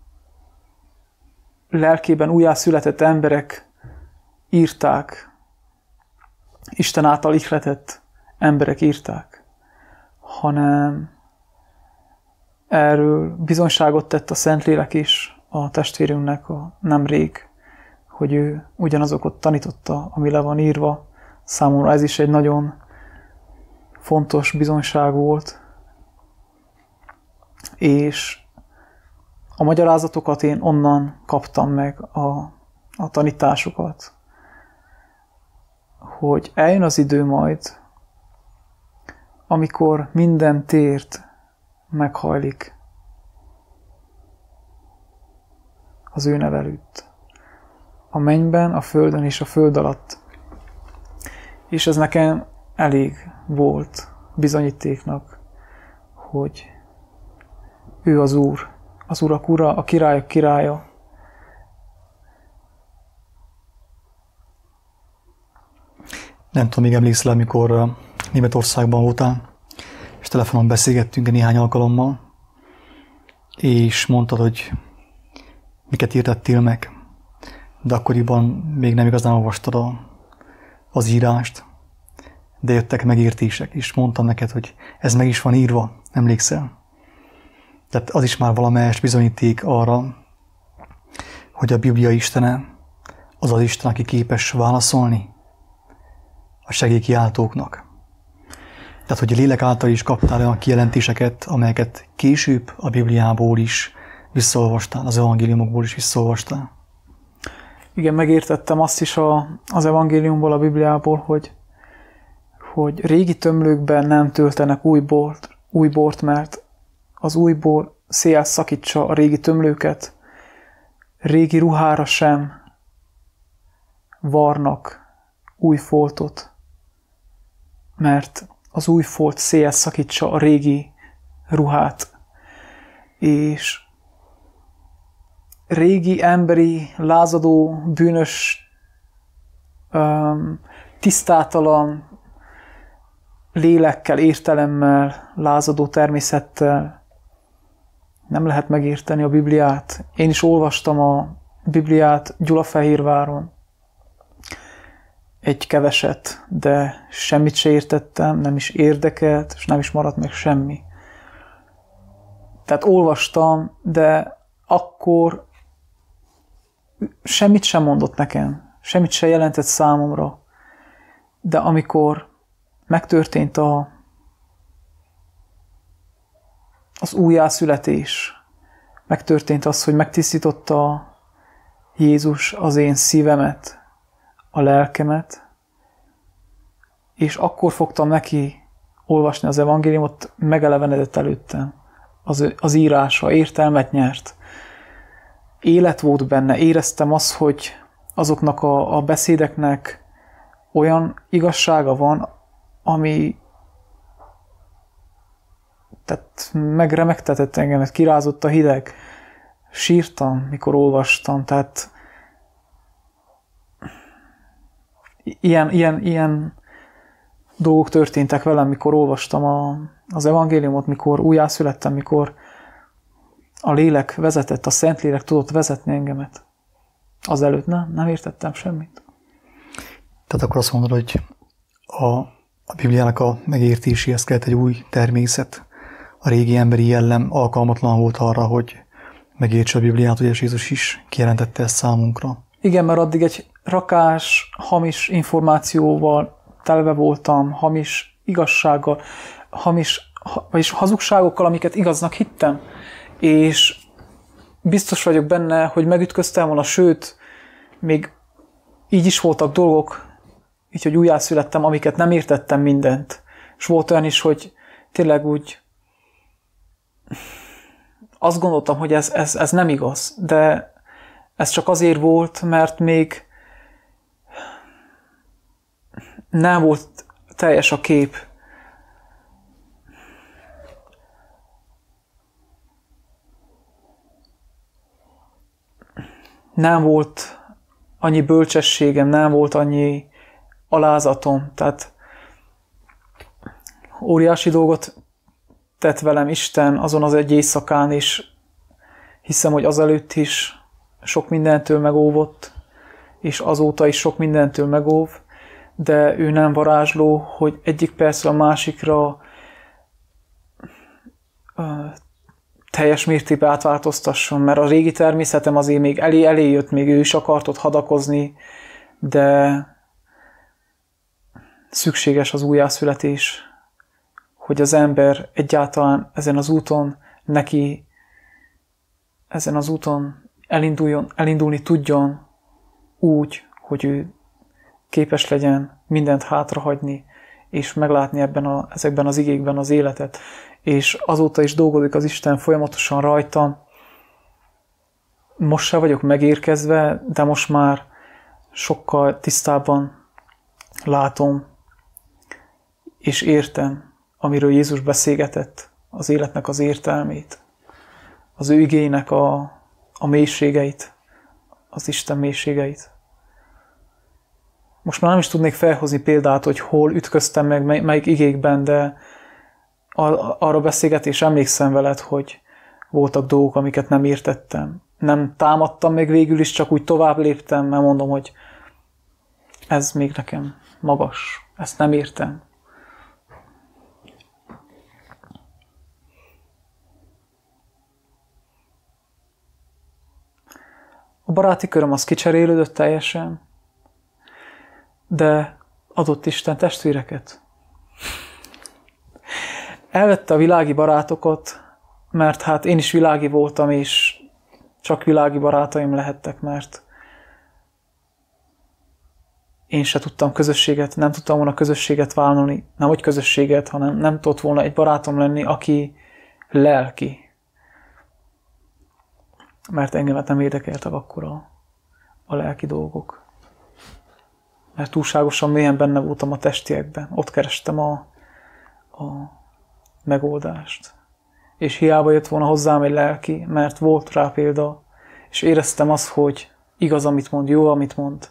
lelkében újjászületett emberek írták, Isten által ihletett emberek írták, hanem erről bizonyságot tett a Szentlélek is a testvérünknek a nemrég, hogy ő ugyanazokat tanította, ami le van írva. Számomra ez is egy nagyon fontos bizonyság volt. És a magyarázatokat én onnan kaptam meg a, a tanításokat, hogy eljön az idő majd, amikor minden tért meghajlik az ő nevelőt. A mennyben, a földön és a föld alatt. És ez nekem elég volt bizonyítéknak, hogy ő az Úr, az Urak Ura, a királyok királya, Nem tudom, még emlékszel, amikor Németországban voltál, és telefonon beszélgettünk néhány alkalommal, és mondtad, hogy miket írtettél meg, de akkoriban még nem igazán olvastad a, az írást, de jöttek megértések, és mondtam neked, hogy ez meg is van írva, emlékszel? Tehát az is már valamelyest bizonyíték arra, hogy a Biblia Istene az az Isten, aki képes válaszolni a segélykiáltóknak. Tehát, hogy a lélek által is kaptál olyan kijelentéseket, amelyeket később a Bibliából is visszaolvastál, az evangéliumokból is visszaolvastál. Igen, megértettem azt is a, az evangéliumból, a Bibliából, hogy, hogy régi tömlőkben nem töltenek új bort, új bort, mert az új bor szél szakítsa a régi tömlőket, régi ruhára sem varnak új foltot, mert az új folt szél szakítsa a régi ruhát, és régi emberi, lázadó, bűnös, tisztátalan lélekkel, értelemmel, lázadó természettel nem lehet megérteni a Bibliát. Én is olvastam a Bibliát Gyulafehérváron, egy keveset, de semmit se értettem, nem is érdekelt, és nem is maradt meg semmi. Tehát olvastam, de akkor semmit sem mondott nekem, semmit sem jelentett számomra, de amikor megtörtént a, az újjászületés, megtörtént az, hogy megtisztította Jézus az én szívemet, a lelkemet, és akkor fogtam neki olvasni az evangéliumot, megelevenedett előttem. Az, az írása értelmet nyert élet volt benne, éreztem azt, hogy azoknak a, a beszédeknek olyan igazsága van, ami tehát megremegtetett engemet, kirázott a hideg. Sírtam, mikor olvastam, tehát ilyen, ilyen, ilyen dolgok történtek velem, mikor olvastam a, az evangéliumot, mikor újjászülettem, mikor a lélek vezetett, a szent lélek tudott vezetni engemet. Azelőtt nem, nem értettem semmit. Tehát akkor azt mondod, hogy a, a Bibliának a megértéséhez kellett egy új természet. A régi emberi jellem alkalmatlan volt arra, hogy megértse a Bibliát, hogy Jézus is kijelentette ezt számunkra. Igen, mert addig egy rakás, hamis információval telve voltam, hamis igazsággal, hamis, vagyis hazugságokkal, amiket igaznak hittem és biztos vagyok benne, hogy megütköztem volna, sőt, még így is voltak dolgok, így, hogy újjászülettem, amiket nem értettem mindent. És volt olyan is, hogy tényleg úgy azt gondoltam, hogy ez, ez, ez nem igaz, de ez csak azért volt, mert még nem volt teljes a kép. Nem volt annyi bölcsességem, nem volt annyi alázatom, tehát óriási dolgot tett velem Isten azon az egy éjszakán, és hiszem, hogy azelőtt is sok mindentől megóvott, és azóta is sok mindentől megóv, de ő nem varázsló, hogy egyik percről a másikra teljes mértékben átváltoztasson, mert a régi természetem azért még elé, elé jött, még ő is akart ott hadakozni, de szükséges az újjászületés, hogy az ember egyáltalán ezen az úton neki ezen az úton elinduljon, elindulni tudjon úgy, hogy ő képes legyen mindent hátrahagyni, és meglátni ebben a, ezekben az igékben az életet és azóta is dolgozik az Isten folyamatosan rajtam. Most se vagyok megérkezve, de most már sokkal tisztában látom és értem, amiről Jézus beszélgetett, az életnek az értelmét, az ő igének a, a mélységeit, az Isten mélységeit. Most már nem is tudnék felhozni példát, hogy hol ütköztem meg, melyik igékben, de arra beszélgetés emlékszem veled, hogy voltak dolgok, amiket nem értettem. Nem támadtam meg végül is, csak úgy tovább léptem, mert mondom, hogy ez még nekem magas, ezt nem értem. A baráti köröm az kicserélődött teljesen, de adott Isten testvéreket, elvette a világi barátokat, mert hát én is világi voltam, és csak világi barátaim lehettek, mert én se tudtam közösséget, nem tudtam volna közösséget vállalni, nem hogy közösséget, hanem nem tudott volna egy barátom lenni, aki lelki. Mert engemet nem érdekeltek akkor a, a lelki dolgok. Mert túlságosan mélyen benne voltam a testiekben. Ott kerestem a, a megoldást. És hiába jött volna hozzám egy lelki, mert volt rá példa, és éreztem azt, hogy igaz, amit mond, jó, amit mond,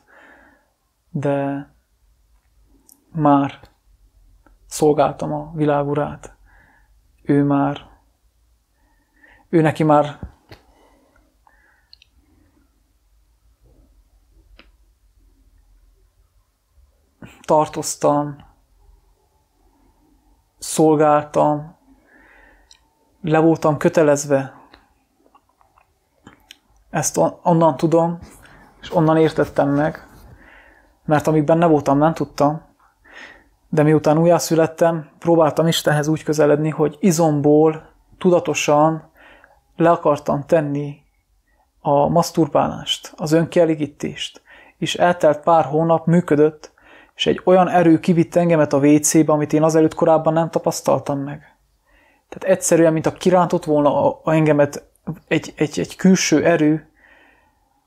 de már szolgáltam a világurát. Ő már, ő neki már tartoztam, szolgáltam, le voltam kötelezve. Ezt onnan tudom, és onnan értettem meg, mert amíg benne voltam, nem tudtam, de miután újjászülettem, próbáltam Istenhez úgy közeledni, hogy izomból tudatosan le akartam tenni a maszturbálást, az önkielégítést, és eltelt pár hónap, működött, és egy olyan erő kivitt engemet a WC-be, amit én azelőtt korábban nem tapasztaltam meg. Tehát egyszerűen, mint a kirántott volna a, a engemet egy, egy, egy külső erő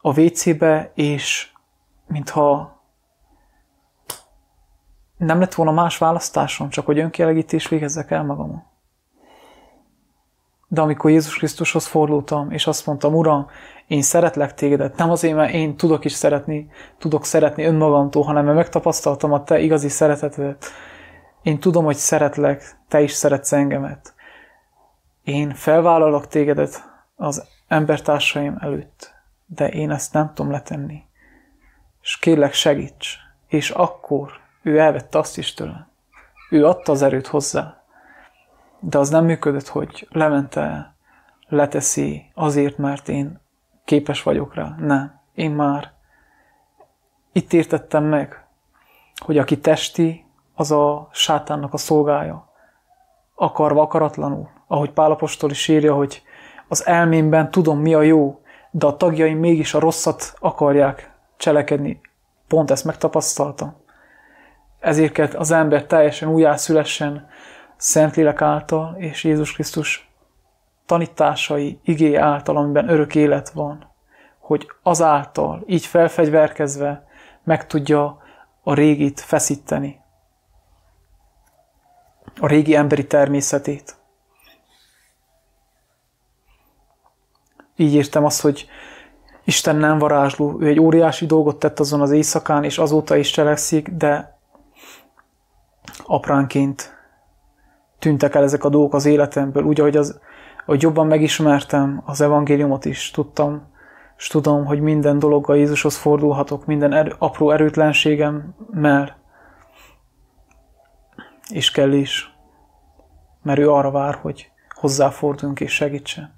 a WC-be, és mintha nem lett volna más választásom, csak hogy önkielegítés végezzek el magamon. De amikor Jézus Krisztushoz fordultam, és azt mondtam, Uram, én szeretlek tégedet, nem azért, mert én tudok is szeretni, tudok szeretni önmagamtól, hanem mert megtapasztaltam a te igazi szeretetet. Én tudom, hogy szeretlek, te is szeretsz engemet. Én felvállalok tégedet az embertársaim előtt, de én ezt nem tudom letenni. És kérlek segíts. És akkor ő elvette azt is tőle. Ő adta az erőt hozzá. De az nem működött, hogy lemente, leteszi azért, mert én képes vagyok rá. Nem. Én már itt értettem meg, hogy aki testi, az a sátánnak a szolgája. Akarva, akaratlanul. Ahogy Pálapostól is írja, hogy az elmémben tudom, mi a jó, de a tagjaim mégis a rosszat akarják cselekedni. Pont ezt megtapasztaltam. Ezért kell az ember teljesen újjászülessen Szentlélek által és Jézus Krisztus tanításai, igé által, amiben örök élet van, hogy azáltal, így felfegyverkezve meg tudja a régit feszíteni, a régi emberi természetét. Így értem azt, hogy Isten nem varázsló, ő egy óriási dolgot tett azon az éjszakán, és azóta is cselekszik, de apránként tűntek el ezek a dolgok az életemből, úgy, ahogy, az, ahogy jobban megismertem az evangéliumot is, tudtam, és tudom, hogy minden dologgal Jézushoz fordulhatok, minden erő, apró erőtlenségemmel, és kell is, mert ő arra vár, hogy hozzáforduljunk és segítsen.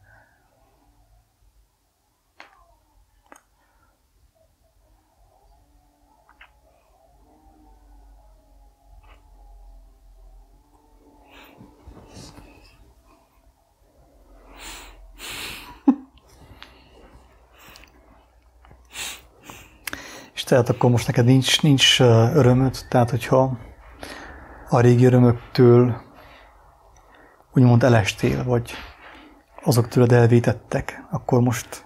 Tehát akkor most neked nincs, nincs örömöd, tehát hogyha a régi örömöktől úgymond elestél, vagy azok tőled elvétettek, akkor most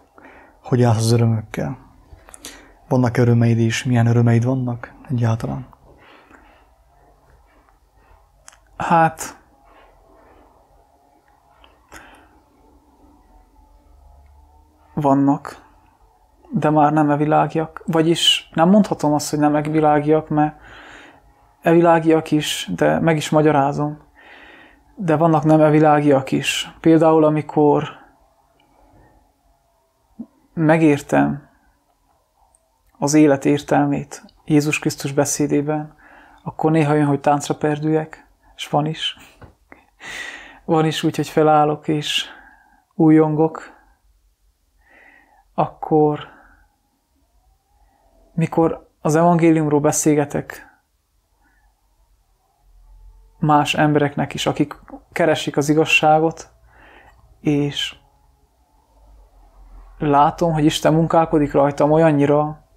hogy állsz az örömökkel? Vannak örömeid is? Milyen örömeid vannak egyáltalán? Hát, vannak de már nem evilágiak. Vagyis nem mondhatom azt, hogy nem evilágiak, mert evilágiak is, de meg is magyarázom. De vannak nem evilágiak is. Például, amikor megértem az élet értelmét Jézus Krisztus beszédében, akkor néha jön, hogy táncra perdüljek, és van is. Van is úgy, hogy felállok és újongok, akkor mikor az evangéliumról beszélgetek más embereknek is, akik keresik az igazságot, és látom, hogy Isten munkálkodik rajtam olyannyira,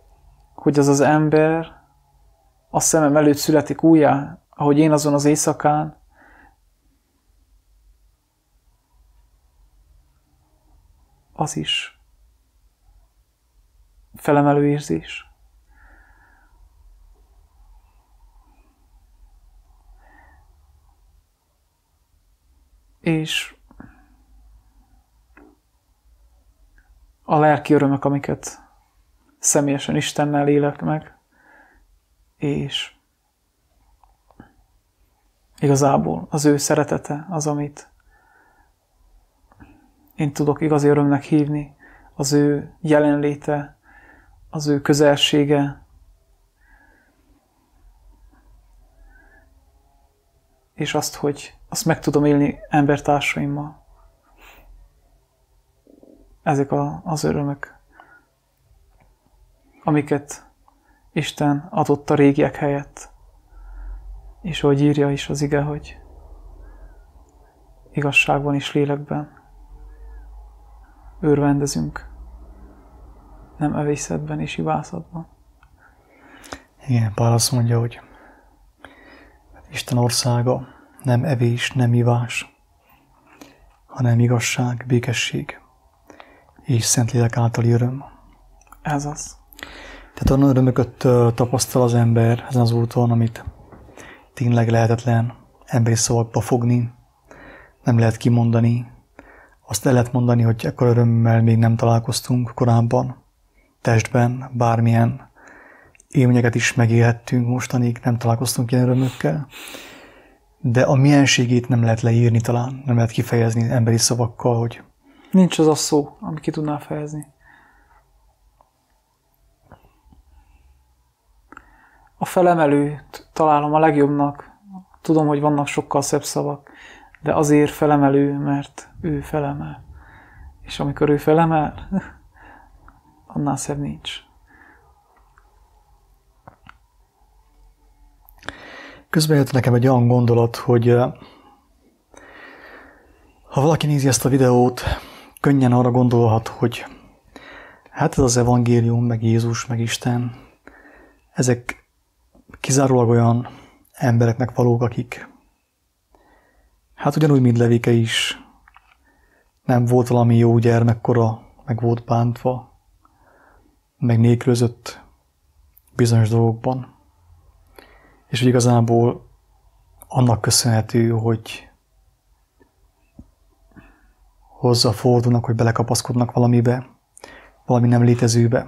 hogy az az ember a szemem előtt születik újjá, ahogy én azon az éjszakán, az is felemelő érzés. És a lelki örömök, amiket személyesen Istennel élek meg, és igazából az ő szeretete az, amit én tudok igazi örömnek hívni, az ő jelenléte, az ő közelsége, és azt, hogy azt meg tudom élni embertársaimmal. Ezek a, az örömök, amiket Isten adott a régiek helyett. És ahogy írja is az ige, hogy igazságban és lélekben örvendezünk, nem evészetben és ivászatban. Igen, Pál azt mondja, hogy Isten országa nem evés, nem ivás, hanem igazság, békesség és Szentlélek általi öröm. Ez az. Tehát olyan örömöket tapasztal az ember ezen az úton, amit tényleg lehetetlen emberi szavakba fogni, nem lehet kimondani. Azt el lehet mondani, hogy ekkor örömmel még nem találkoztunk korábban, testben, bármilyen élményeket is megélhettünk mostanig, nem találkoztunk ilyen örömökkel, de a mienségét nem lehet leírni talán, nem lehet kifejezni emberi szavakkal, hogy... Nincs az a szó, ami ki tudná fejezni. A felemelőt találom a legjobbnak. Tudom, hogy vannak sokkal szebb szavak, de azért felemelő, mert ő felemel. És amikor ő felemel, annál szebb nincs. Közben jött nekem egy olyan gondolat, hogy ha valaki nézi ezt a videót, könnyen arra gondolhat, hogy hát ez az evangélium, meg Jézus, meg Isten, ezek kizárólag olyan embereknek valók, akik hát ugyanúgy, mint Levike is nem volt valami jó gyermekkora, meg volt bántva, meg nélkülözött bizonyos dolgokban. És hogy igazából annak köszönhető, hogy hozzá fordulnak, hogy belekapaszkodnak valamibe, valami nem létezőbe.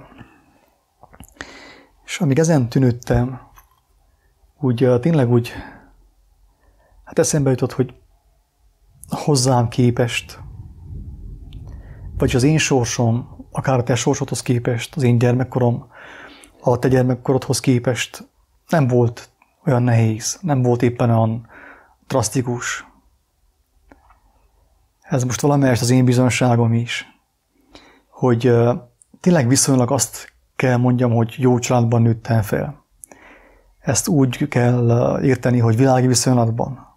És amíg ezen tűnődtem, úgy tényleg úgy, hát eszembe jutott, hogy hozzám képest, vagy az én sorsom, akár a te sorsodhoz képest, az én gyermekkorom, a te gyermekkorodhoz képest nem volt olyan nehéz, nem volt éppen olyan drasztikus. Ez most valamelyest az én bizonságom is, hogy tényleg viszonylag azt kell mondjam, hogy jó családban nőttem fel. Ezt úgy kell érteni, hogy világi viszonylatban.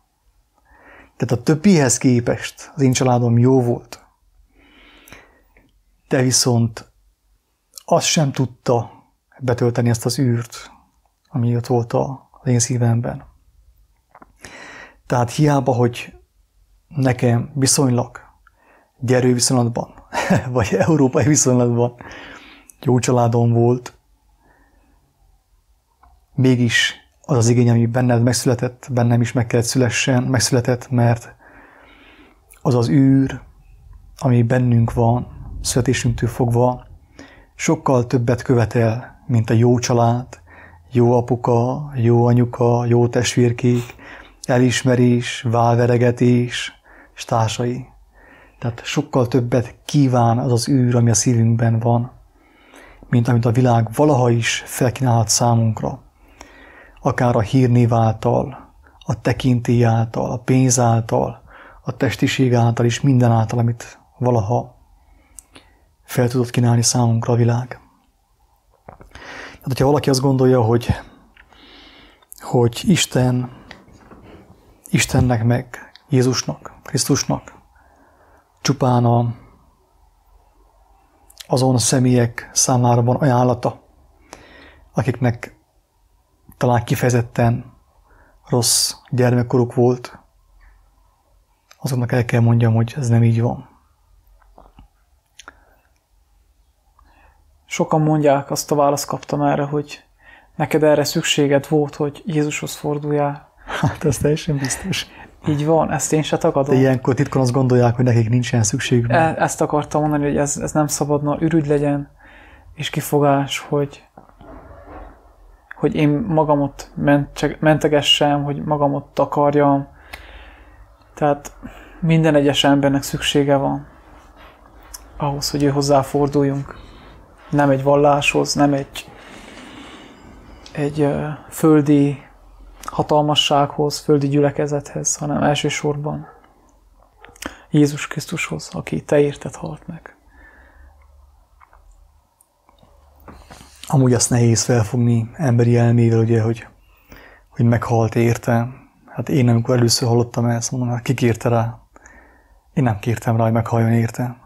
Tehát a többihez képest az én családom jó volt. De viszont azt sem tudta betölteni ezt az űrt, ami ott volt az én szívemben. Tehát hiába, hogy nekem viszonylag gyerő viszonylatban, vagy európai viszonylatban jó családom volt, mégis az az igény, ami benned megszületett, bennem is meg kellett szülessen, megszületett, mert az az űr, ami bennünk van, születésünktől fogva, sokkal többet követel, mint a jó család, jó apuka, jó anyuka, jó testvérkék, elismerés, válveregetés, és társai. Tehát sokkal többet kíván az az űr, ami a szívünkben van, mint amit a világ valaha is felkínálhat számunkra akár a hírnév által, a tekintély által, a pénz által, a testiség által és minden által, amit valaha fel tudott kínálni számunkra a világ. Tehát, hogyha valaki azt gondolja, hogy, hogy Isten, Istennek meg Jézusnak, Krisztusnak csupán a, azon személyek számára van ajánlata, akiknek talán kifejezetten rossz gyermekkoruk volt, azoknak el kell mondjam, hogy ez nem így van. Sokan mondják, azt a választ kaptam erre, hogy neked erre szükséged volt, hogy Jézushoz forduljál. Hát ez teljesen biztos. Így van, ezt én se tagadom. De ilyenkor titkon azt gondolják, hogy nekik nincsen szükségük. E- ezt akartam mondani, hogy ez, ez nem szabadna ürügy legyen, és kifogás, hogy, hogy én magamot mentegessem, hogy magamot takarjam. Tehát minden egyes embernek szüksége van ahhoz, hogy ő hozzáforduljunk. Nem egy valláshoz, nem egy, egy földi hatalmassághoz, földi gyülekezethez, hanem elsősorban Jézus Krisztushoz, aki te érted halt meg. Amúgy azt nehéz felfogni emberi elmével, ugye, hogy, hogy meghalt érte. Hát én amikor először hallottam ezt, mondom, hát ki kérte rá? Én nem kértem rá, hogy meghalljon érte.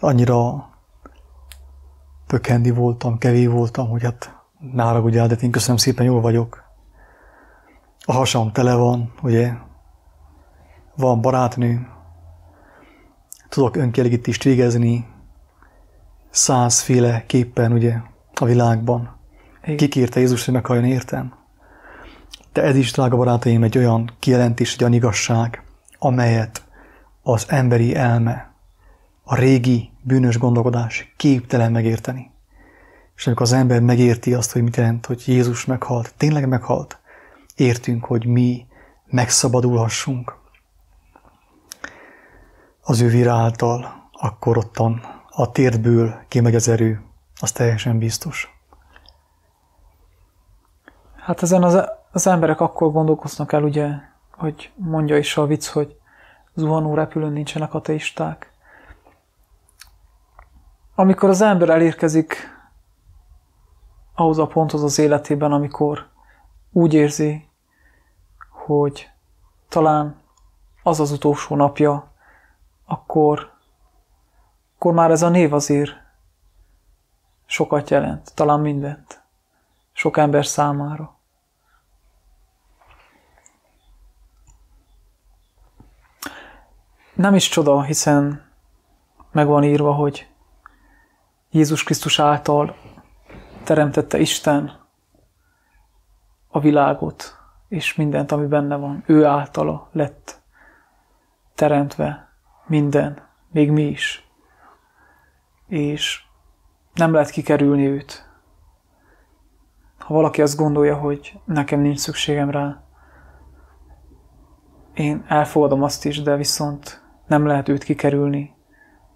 Annyira pökendi voltam, kevé voltam, hogy hát ne haragudjál, de én köszönöm szépen, jól vagyok. A hasam tele van, ugye? Van barátnő, tudok önkielégítést végezni, százféle képpen, ugye, a világban. Kikérte Jézus, hogy meghalljon értem. De ez is, drága barátaim, egy olyan kijelentés, egy olyan igazság, amelyet az emberi elme, a régi bűnös gondolkodás képtelen megérteni. És amikor az ember megérti azt, hogy mit jelent, hogy Jézus meghalt, tényleg meghalt, értünk, hogy mi megszabadulhassunk az ő vira által, akkor ottan a térdből kimegy az erő, az teljesen biztos. Hát ezen az, az emberek akkor gondolkoznak el, ugye, hogy mondja is a vicc, hogy zuhanó repülőn nincsenek ateisták. Amikor az ember elérkezik ahhoz a ponthoz az életében, amikor úgy érzi, hogy talán az az utolsó napja, akkor, akkor már ez a név azért sokat jelent, talán mindent, sok ember számára. Nem is csoda, hiszen meg van írva, hogy Jézus Krisztus által teremtette Isten a világot, és mindent, ami benne van. Ő általa lett teremtve minden, még mi is. És nem lehet kikerülni őt. Ha valaki azt gondolja, hogy nekem nincs szükségem rá, én elfogadom azt is, de viszont nem lehet őt kikerülni,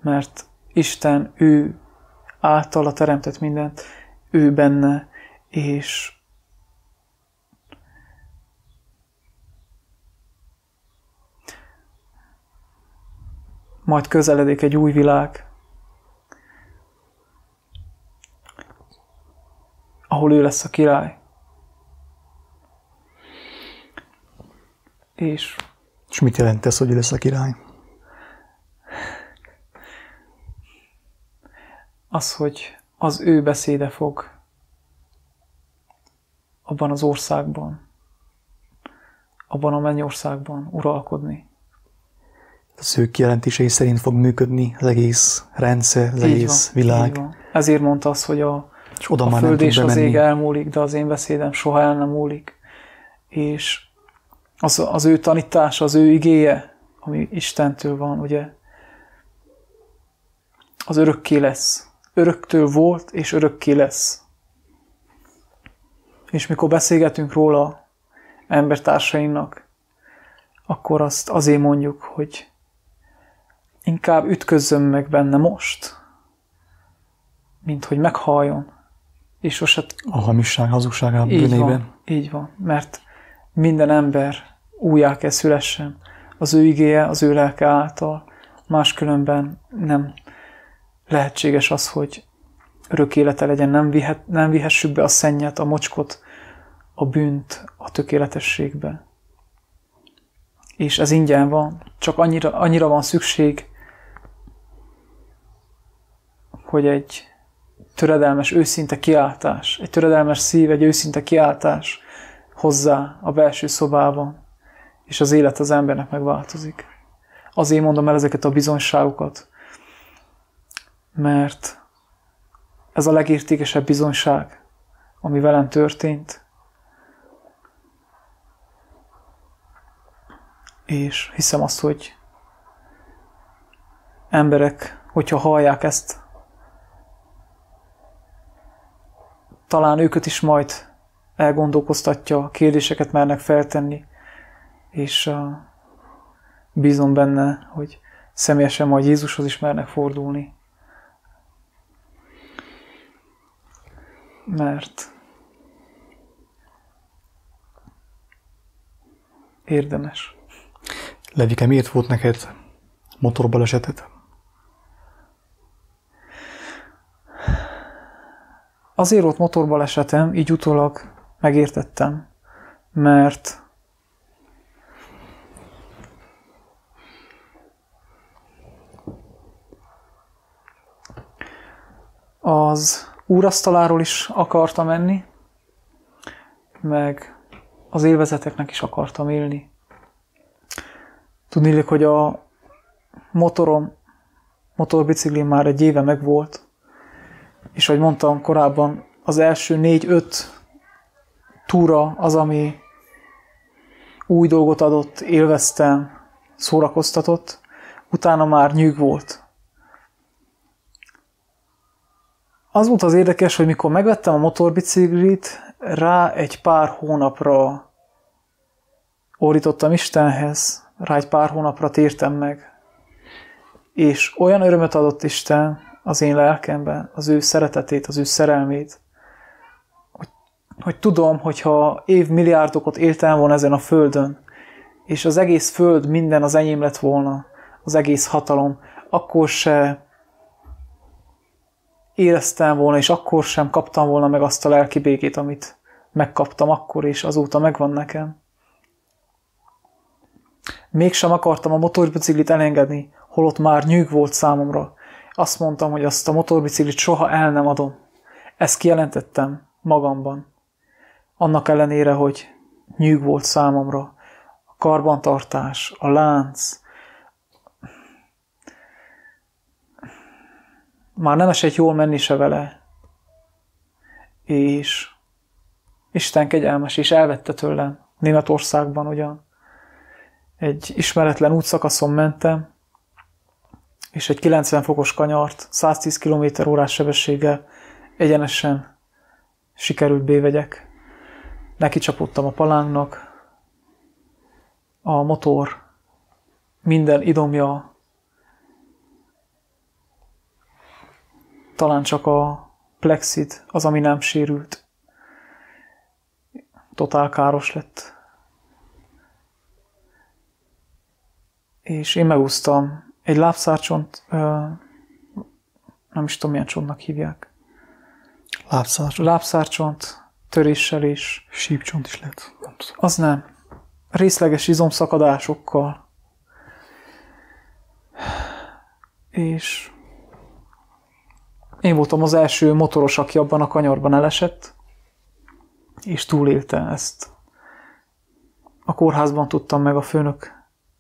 mert Isten, ő általa teremtett mindent, ő benne, és majd közeledik egy új világ, ahol ő lesz a király. És, és mit jelent ez, hogy ő lesz a király? Az, hogy az ő beszéde fog abban az országban, abban a mennyországban uralkodni az ő kijelentései szerint fog működni az egész rendszer, az így egész van, világ. Van. Ezért mondta azt, hogy a, és oda a már föld és az ég elmúlik, de az én beszédem soha el nem múlik. És az, az ő tanítása, az ő igéje, ami Istentől van, ugye, az örökké lesz. Öröktől volt, és örökké lesz. És mikor beszélgetünk róla embertársainknak, akkor azt azért mondjuk, hogy inkább ütközzön meg benne most, mint hogy meghalljon. És sose... A hamisság hazugságában bűnében. Van, így van, mert minden ember újjá kell szülessen az ő igéje, az ő lelke által, máskülönben nem lehetséges az, hogy örök élete legyen, nem, vihet, nem vihessük be a szennyet, a mocskot, a bűnt a tökéletességbe. És ez ingyen van, csak annyira, annyira van szükség hogy egy töredelmes, őszinte kiáltás, egy töredelmes szív, egy őszinte kiáltás hozzá a belső szobában, és az élet az embernek megváltozik. Azért mondom el ezeket a bizonyságokat, mert ez a legértékesebb bizonyság, ami velem történt. És hiszem azt, hogy emberek, hogyha hallják ezt, talán őket is majd elgondolkoztatja, kérdéseket mernek feltenni, és bízom benne, hogy személyesen majd Jézushoz is mernek fordulni. Mert érdemes. Levike, miért volt neked motorbalesetet? Azért volt motorbalesetem, így utólag megértettem, mert az úrasztaláról is akartam menni, meg az élvezeteknek is akartam élni. Tudni, hogy a motorom, motorbiciklim már egy éve megvolt, és ahogy mondtam korábban, az első négy-öt túra az, ami új dolgot adott, élveztem, szórakoztatott, utána már nyűg volt. Az volt az érdekes, hogy mikor megvettem a motorbiciklit, rá egy pár hónapra ordítottam Istenhez, rá egy pár hónapra tértem meg. És olyan örömet adott Isten az én lelkemben, az ő szeretetét, az ő szerelmét, hogy, hogy tudom, hogyha évmilliárdokat éltem volna ezen a földön, és az egész föld minden az enyém lett volna, az egész hatalom, akkor se éreztem volna, és akkor sem kaptam volna meg azt a lelki békét, amit megkaptam akkor, és azóta megvan nekem. Mégsem akartam a motorbiciklit elengedni, holott már nyűg volt számomra. Azt mondtam, hogy azt a motorbiciklit soha el nem adom. Ezt kijelentettem magamban. Annak ellenére, hogy nyűg volt számomra. A karbantartás, a lánc, már nem esett jól menni se vele. És Isten kegyelmes, és elvette tőlem. Németországban ugyan. Egy ismeretlen útszakaszon mentem, és egy 90 fokos kanyart 110 km órás sebességgel egyenesen sikerült bévegyek. Neki csapottam a palánknak, a motor minden idomja talán csak a plexit az, ami nem sérült. Totál káros lett. És én megúsztam egy lábszárcsont, nem is tudom, milyen csontnak hívják. Lábszárcsont? Lábszárcsont, töréssel is. Sípcsont is lehet. Az nem. Részleges izomszakadásokkal. És én voltam az első motoros, aki abban a kanyarban elesett, és túlélte ezt. A kórházban tudtam meg a főnök,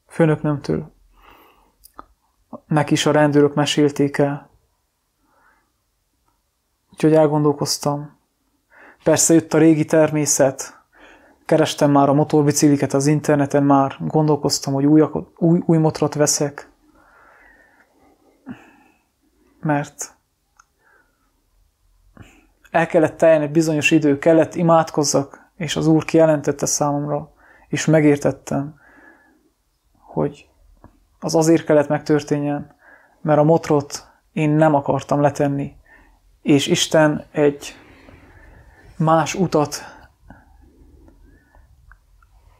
főnöknömtől. Neki is a rendőrök mesélték el. Úgyhogy elgondolkoztam. Persze jött a régi természet, kerestem már a motorbicikliket az interneten, már gondolkoztam, hogy új, új, új motorot veszek, mert el kellett teljen egy bizonyos idő, kellett imádkozzak, és az Úr kijelentette számomra, és megértettem, hogy az azért kellett megtörténjen, mert a motrot én nem akartam letenni, és Isten egy más utat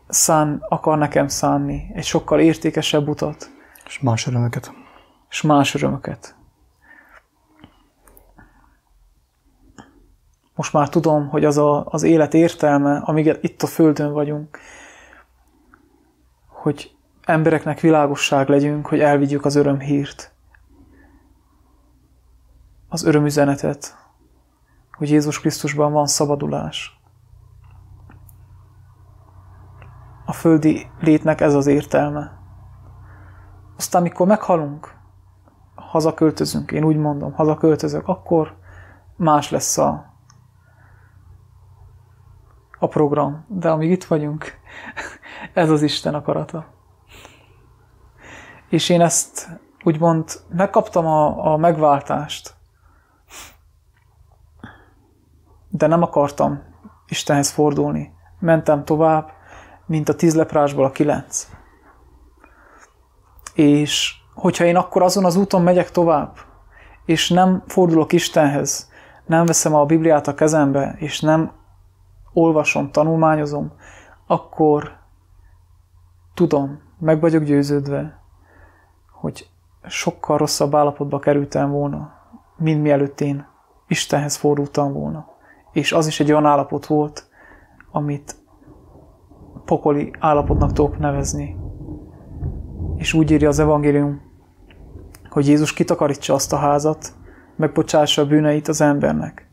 szán, akar nekem szánni, egy sokkal értékesebb utat. És más örömöket. És más örömöket. Most már tudom, hogy az a, az élet értelme, amíg itt a Földön vagyunk, hogy embereknek világosság legyünk, hogy elvigyük az örömhírt, az örömüzenetet, hogy Jézus Krisztusban van szabadulás. A földi létnek ez az értelme. Aztán, amikor meghalunk, hazaköltözünk, én úgy mondom, hazaköltözök, akkor más lesz a, a program. De amíg itt vagyunk, ez az Isten akarata. És én ezt úgymond megkaptam a, a megváltást, de nem akartam Istenhez fordulni. Mentem tovább, mint a tíz leprásból a kilenc. És hogyha én akkor azon az úton megyek tovább, és nem fordulok Istenhez, nem veszem a Bibliát a kezembe, és nem olvasom, tanulmányozom, akkor tudom, meg vagyok győződve, hogy sokkal rosszabb állapotba kerültem volna, mint mielőtt én Istenhez fordultam volna. És az is egy olyan állapot volt, amit pokoli állapotnak tudok nevezni. És úgy írja az evangélium, hogy Jézus kitakarítsa azt a házat, megbocsássa a bűneit az embernek.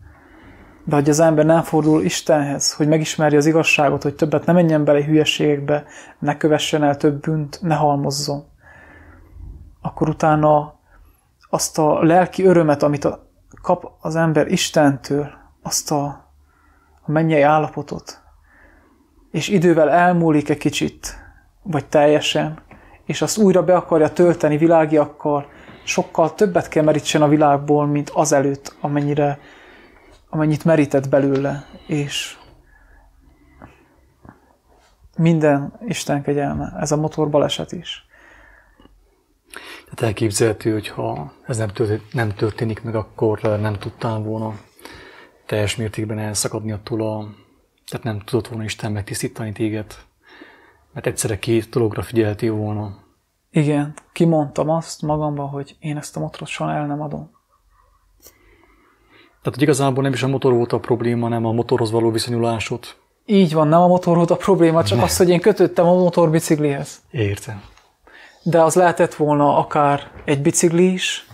De hogy az ember nem fordul Istenhez, hogy megismerje az igazságot, hogy többet ne menjen bele hülyeségekbe, ne kövessen el több bűnt, ne halmozzon, akkor utána azt a lelki örömet, amit a, kap az ember Istentől, azt a, a mennyei állapotot, és idővel elmúlik egy kicsit, vagy teljesen, és azt újra be akarja tölteni világiakkal, sokkal többet kell a világból, mint azelőtt, amennyire, amennyit merített belőle, és minden Isten kegyelme, ez a motorbaleset is. Tehát elképzelhető, hogy ha ez nem, történik, nem történik meg, akkor nem tudtál volna teljes mértékben elszakadni attól a... Tehát nem tudott volna Isten megtisztítani téged, mert egyszerre két dologra figyeltél volna. Igen, kimondtam azt magamban, hogy én ezt a motorot soha el nem adom. Tehát, igazából nem is a motor volt a probléma, hanem a motorhoz való viszonyulásod. Így van, nem a motor volt a probléma, csak ne. az, hogy én kötöttem a motorbiciklihez. Értem. De az lehetett volna akár egy bicikli is,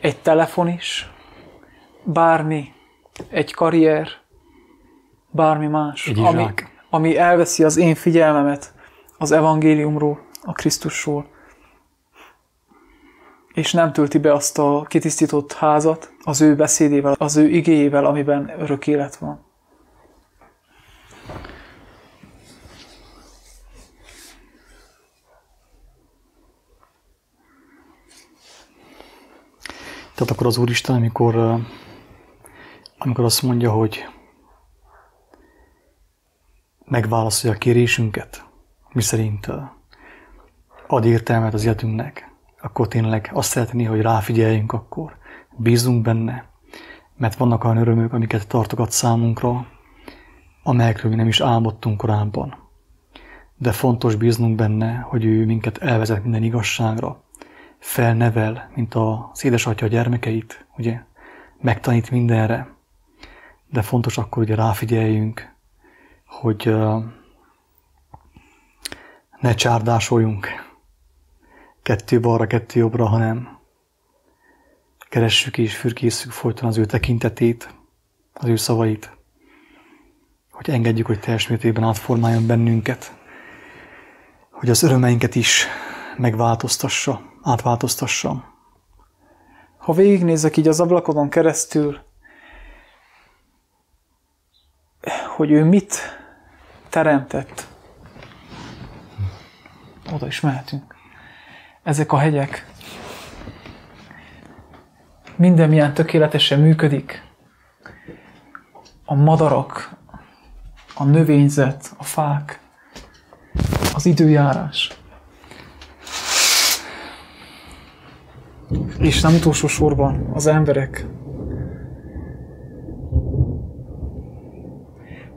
egy telefon is, bármi, egy karrier, bármi más, egy ami, ami elveszi az én figyelmemet az evangéliumról, a Krisztusról, és nem tölti be azt a kitisztított házat az ő beszédével, az ő igéjével, amiben örök élet van. Tehát akkor az Úristen, amikor, amikor azt mondja, hogy megválaszolja a kérésünket, mi szerint ad értelmet az életünknek, akkor tényleg azt szeretné, hogy ráfigyeljünk akkor, bízunk benne, mert vannak olyan örömök, amiket tartogat számunkra, amelyekről mi nem is álmodtunk korábban. De fontos bíznunk benne, hogy ő minket elvezet minden igazságra, felnevel, mint az édesatya gyermekeit, ugye, megtanít mindenre, de fontos akkor, hogy ráfigyeljünk, hogy ne csárdásoljunk, kettő balra, kettő jobbra, hanem keressük és fürkészük folyton az ő tekintetét, az ő szavait, hogy engedjük, hogy teljes mértékben átformáljon bennünket, hogy az örömeinket is megváltoztassa, átváltoztassa. Ha végignézek így az ablakodon keresztül, hogy ő mit teremtett, oda is mehetünk ezek a hegyek. Minden milyen tökéletesen működik. A madarak, a növényzet, a fák, az időjárás. És nem utolsó sorban az emberek.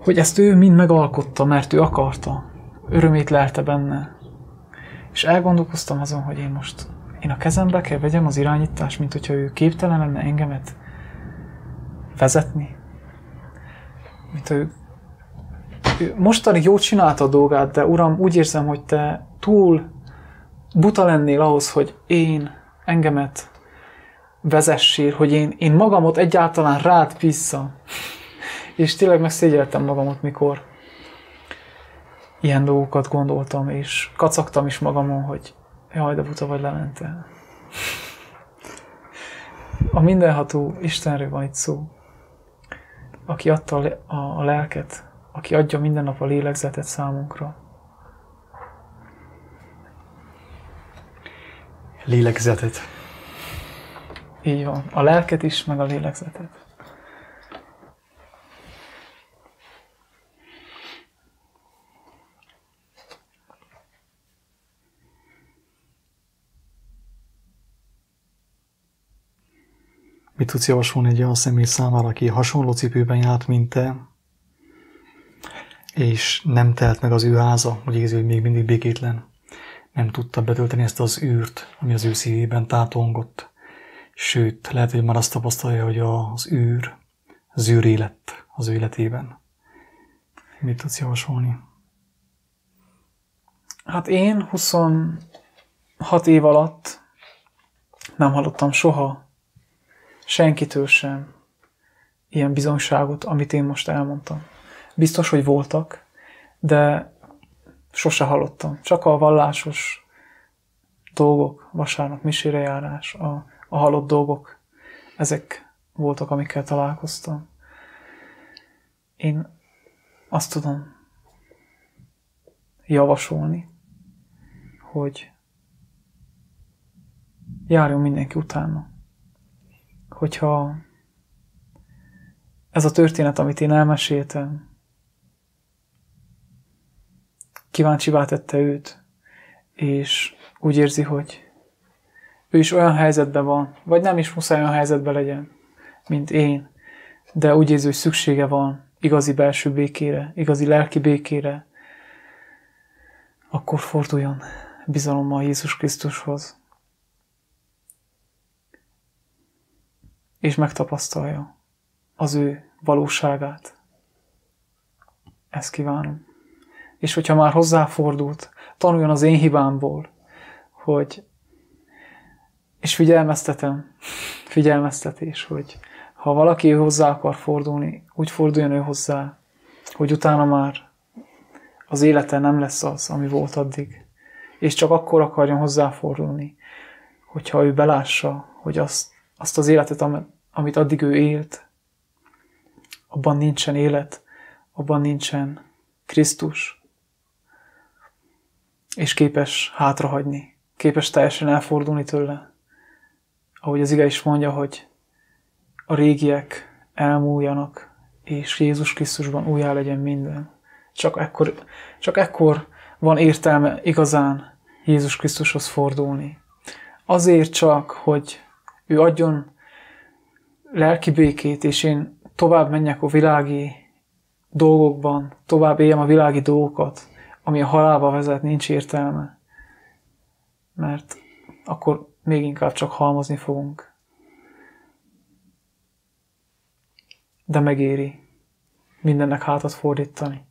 Hogy ezt ő mind megalkotta, mert ő akarta. Örömét lelte benne. És elgondolkoztam azon, hogy én most én a kezembe kell vegyem az irányítást, mint hogyha ő képtelen lenne engemet vezetni. Mint ő, ő mostanig jót csinálta a dolgát, de uram, úgy érzem, hogy te túl buta lennél ahhoz, hogy én engemet vezessél, hogy én, én magamot egyáltalán rád vissza. És tényleg megszégyeltem magamot, mikor ilyen dolgokat gondoltam, és kacagtam is magamon, hogy jaj, de buta vagy Levente. A mindenható Istenről van itt szó, aki adta a, a lelket, aki adja minden nap a lélegzetet számunkra. Lélegzetet. Így van. A lelket is, meg a lélegzetet. Mit tudsz javasolni egy olyan személy számára, aki hasonló cipőben járt, mint te, és nem telt meg az ő háza, úgy érzi, hogy még mindig békétlen. Nem tudta betölteni ezt az űrt, ami az ő szívében tátongott. Sőt, lehet, hogy már azt tapasztalja, hogy az űr zűré lett az ő életében. Mit tudsz javasolni? Hát én 26 év alatt nem hallottam soha senkitől sem ilyen bizonyságot, amit én most elmondtam. Biztos, hogy voltak, de sose hallottam. Csak a vallásos dolgok, vasárnap misére járás, a, a halott dolgok, ezek voltak, amikkel találkoztam. Én azt tudom javasolni, hogy járjon mindenki utána hogyha ez a történet, amit én elmeséltem, kíváncsivá tette őt, és úgy érzi, hogy ő is olyan helyzetben van, vagy nem is muszáj olyan helyzetben legyen, mint én, de úgy érzi, hogy szüksége van igazi belső békére, igazi lelki békére, akkor forduljon bizalommal Jézus Krisztushoz. És megtapasztalja az ő valóságát. Ezt kívánom. És hogyha már hozzáfordult, tanuljon az én hibámból, hogy és figyelmeztetem, figyelmeztetés, hogy ha valaki hozzá akar fordulni, úgy forduljon ő hozzá, hogy utána már az élete nem lesz az, ami volt addig. És csak akkor akarjon hozzáfordulni, hogyha ő belássa, hogy azt, azt az életet, amit addig ő élt, abban nincsen élet, abban nincsen Krisztus, és képes hátrahagyni, képes teljesen elfordulni tőle. Ahogy az ige is mondja, hogy a régiek elmúljanak, és Jézus Krisztusban újjá legyen minden. Csak ekkor, csak ekkor van értelme igazán Jézus Krisztushoz fordulni. Azért csak, hogy ő adjon lelki békét, és én tovább menjek a világi dolgokban, tovább éljem a világi dolgokat, ami a halálba vezet, nincs értelme. Mert akkor még inkább csak halmozni fogunk. De megéri mindennek hátat fordítani.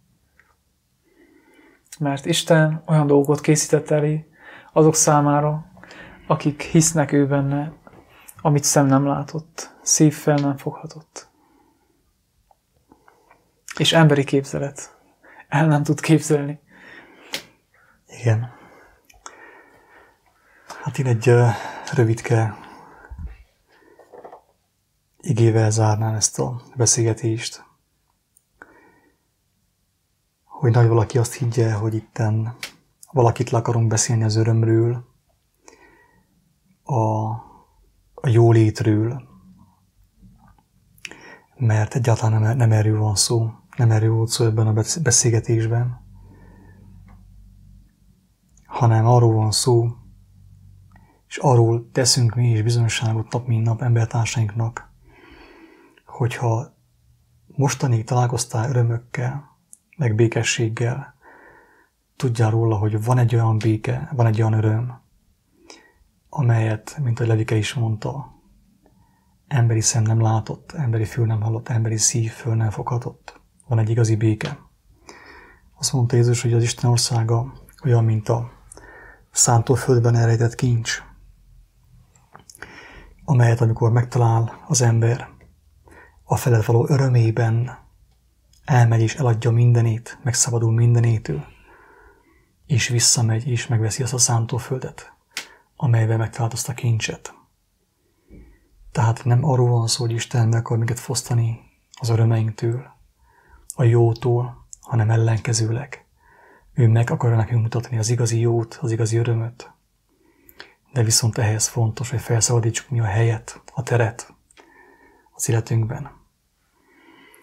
Mert Isten olyan dolgot készített elé azok számára, akik hisznek ő benne, amit szem nem látott, szív fel nem foghatott. És emberi képzelet. El nem tud képzelni. Igen. Hát én egy uh, rövidke igével zárnám ezt a beszélgetést. Hogy nagy valaki azt higgye, hogy itten valakit le akarunk beszélni az örömről, a a jólétről, mert egyáltalán nem, nem erről van szó, nem erről volt szó ebben a beszélgetésben, hanem arról van szó, és arról teszünk mi is bizonyosságot nap mint nap embertársainknak, hogyha mostanig találkoztál örömökkel, meg békességgel, tudjál róla, hogy van egy olyan béke, van egy olyan öröm, amelyet, mint a Levike is mondta, emberi szem nem látott, emberi fül nem hallott, emberi szív föl nem foghatott. Van egy igazi béke. Azt mondta Jézus, hogy az Isten országa olyan, mint a szántóföldben elrejtett kincs. amelyet amikor megtalál az ember, a feled való örömében elmegy és eladja mindenét, megszabadul mindenétől, és visszamegy és megveszi azt a szántóföldet, amelyben megtalált azt a kincset. Tehát nem arról van szó, hogy Isten meg akar minket fosztani az örömeinktől, a jótól, hanem ellenkezőleg. Ő meg akarja nekünk mutatni az igazi jót, az igazi örömöt. De viszont ehhez fontos, hogy felszabadítsuk mi a helyet, a teret az életünkben.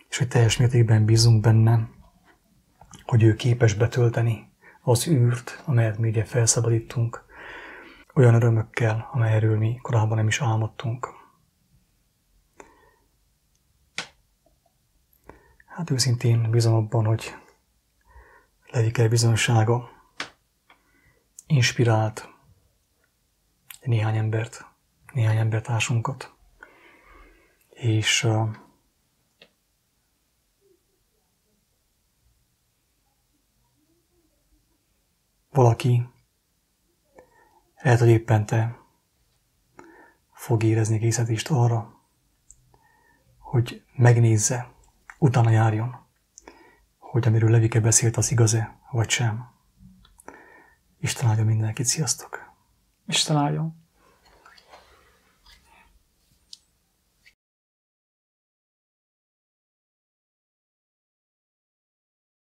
És hogy teljes mértékben bízunk benne, hogy ő képes betölteni az űrt, amelyet mi ugye felszabadítunk, olyan örömökkel, amelyről mi korábban nem is álmodtunk. Hát őszintén bízom abban, hogy Levike bizonsága inspirált néhány embert, néhány embertársunkat, és valaki lehet, hogy éppen te fog érezni készítést arra, hogy megnézze, utána járjon, hogy amiről Levike beszélt, az igaz-e, vagy sem. Isten áldja mindenkit, sziasztok! Isten áldjon!